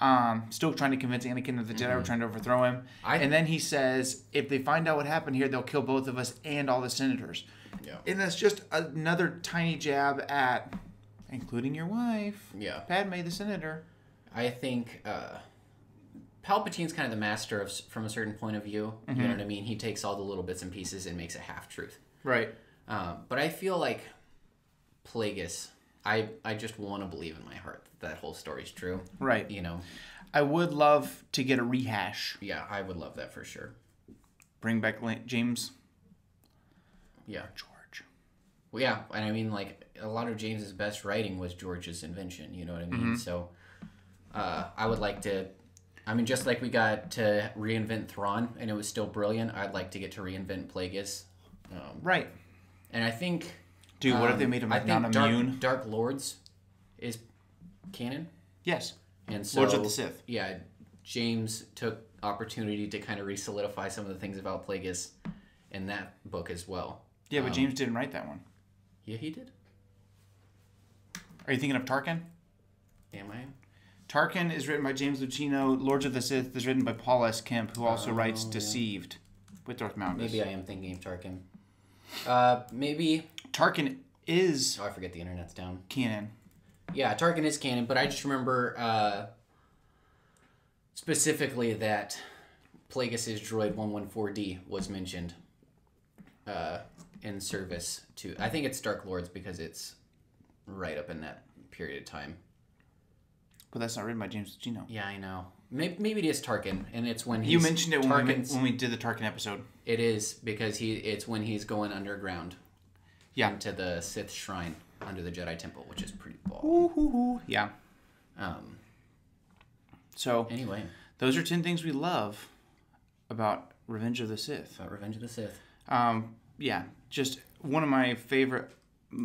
Um, still trying to convince Anakin that the Jedi were trying to overthrow him. I- and then he says, If they find out what happened here, they'll kill both of us and all the senators. Yeah. And that's just another tiny jab at, including your wife, Yeah. Padme, the senator. I think uh, Palpatine's kind of the master of, from a certain point of view. You know what I mean? He takes all the little bits and pieces and makes a half truth. Right. Um, but I feel like Plagueis, I, I just want to believe in my heart that that whole story's true. Right. You know, I would love to get a rehash. yeah, I would love that for sure. Bring back James Yeah. George. Well, yeah, and I mean, like a lot of James's best writing was George's invention. You know what I mean? So, uh, I would like to. I mean, just like we got to reinvent Thrawn, and it was still brilliant. I'd like to get to reinvent Plagueis, um, Right. and I think. Dude, what if um, they made him I like, think not Dark, immune? Dark Lords is canon, Yes. and so Lords of the Sith. Yeah, James took opportunity to kind of re-solidify some of the things about Plagueis in that book as well. Yeah, Um, but James didn't write that one. Yeah, he did. Are you thinking of Tarkin? Am I? Tarkin is written by James Luceno. Lords of the Sith is written by Paul S. Kemp, who also writes Oh. Deceived with Darth Malgus. Maybe I am thinking of Tarkin. Uh, maybe. Tarkin is Oh, I forget the internet's down. canon. Yeah, Tarkin is canon, but I just remember uh, specifically that Plagueis' droid 114D was mentioned uh, in service to. I think it's Dark Lords because it's right up in that period of time. But that's not written by James Luceno. Yeah, I know. Maybe, maybe it is Tarkin, and it's when he's You mentioned it when we, when we did the Tarkin episode. It is because he. It's when he's going underground. Yeah. Into the Sith shrine under the Jedi Temple, which is pretty ball. Ooh, hoo, hoo. Yeah. Um. So Anyway, those are 10 things we love about Revenge of the Sith. about Revenge of the Sith. Um, yeah, just one of my favorite.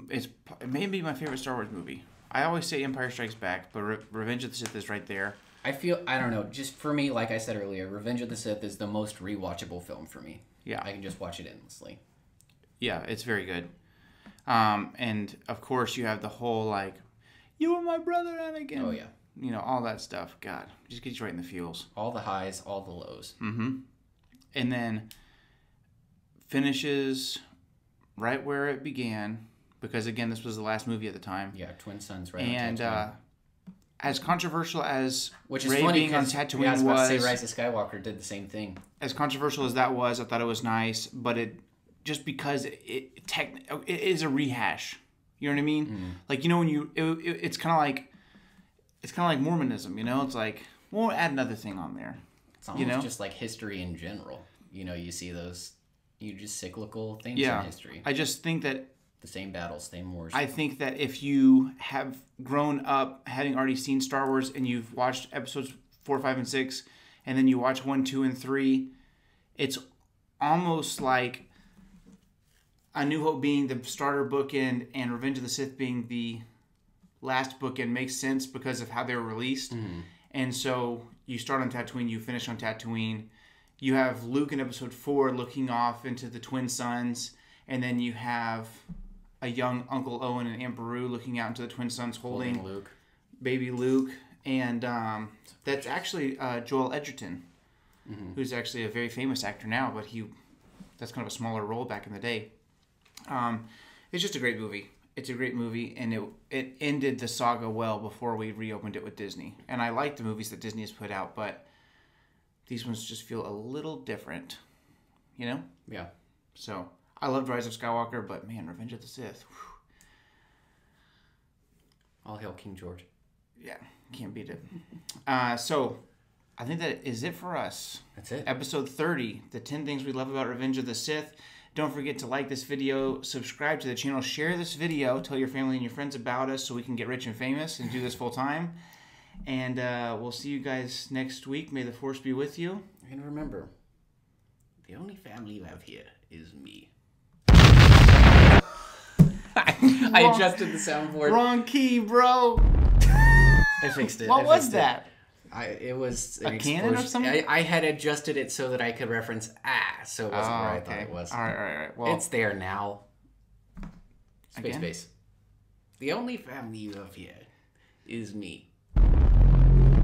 It's it may be my favorite Star Wars movie. I always say Empire Strikes Back, but Re- Revenge of the Sith is right there. I feel I don't know. Just for me, like I said earlier, Revenge of the Sith is the most rewatchable film for me. Yeah. I can just watch it endlessly. Yeah, it's very good. Um, and of course, you have the whole like, "You were my brother, Anakin." Oh yeah, You know all that stuff. God, just gets you right in the feels. all the highs, all the lows. Mm-hmm. And then finishes right where it began, because again, this was the last movie at the time. Yeah, twin sons right. and uh, as controversial as which is funny being on because Tatooine yeah, I was about was, to say Rise of Skywalker did the same thing. as controversial as that was, I thought it was nice, but it just because it, tech it is a rehash. You know what I mean? Mm-hmm. Like you know when you it, it, it's kind of like it's kind of like Mormonism. You know, it's like we'll add another thing on there. It's almost know? just like history in general. You know, you see those, you just cyclical things Yeah, in history. I just think that the same battles, same wars. I think that if you have grown up having already seen Star Wars and you've watched episodes four, five, and six, and then you watch one, two, and three, it's almost like A New Hope being the starter bookend and Revenge of the Sith being the last bookend makes sense because of how they were released. And so you start on Tatooine, you finish on Tatooine. You have Luke in episode four looking off into the twin suns, and then you have a young Uncle Owen and Aunt Beru looking out into the twin suns holding Holding Luke. baby Luke, and um, that's actually uh, Joel Edgerton who's actually a very famous actor now, but he that's kind of a smaller role back in the day. Um, it's just a great movie. It's a great movie, and it it ended the saga well before we reopened it with Disney. And I like the movies that Disney has put out, but these ones just feel a little different, you know. Yeah. So I loved Rise of Skywalker, but man, Revenge of the Sith, whew, All hail King George. yeah, can't beat it. Uh, so I think that is it for us. That's it. Episode 30, the 10 things we love about Revenge of the Sith. Don't forget to like this video, subscribe to the channel, share this video, tell your family and your friends about us so we can get rich and famous and do this full time. And uh, we'll see you guys next week. May the force be with you. And remember, the only family you have here is me. I adjusted the soundboard. Wrong key, bro. I fixed it. What I was fixed it. I, it was A an cannon or something? I, I had adjusted it so that I could reference ah, so it wasn't Oh, where I thought it was. All right, all right, all right. Well, It's there now. Space Again? base. The only family you have here is me.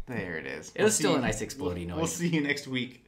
there it is. It was still a nice exploding noise. We'll see you next week.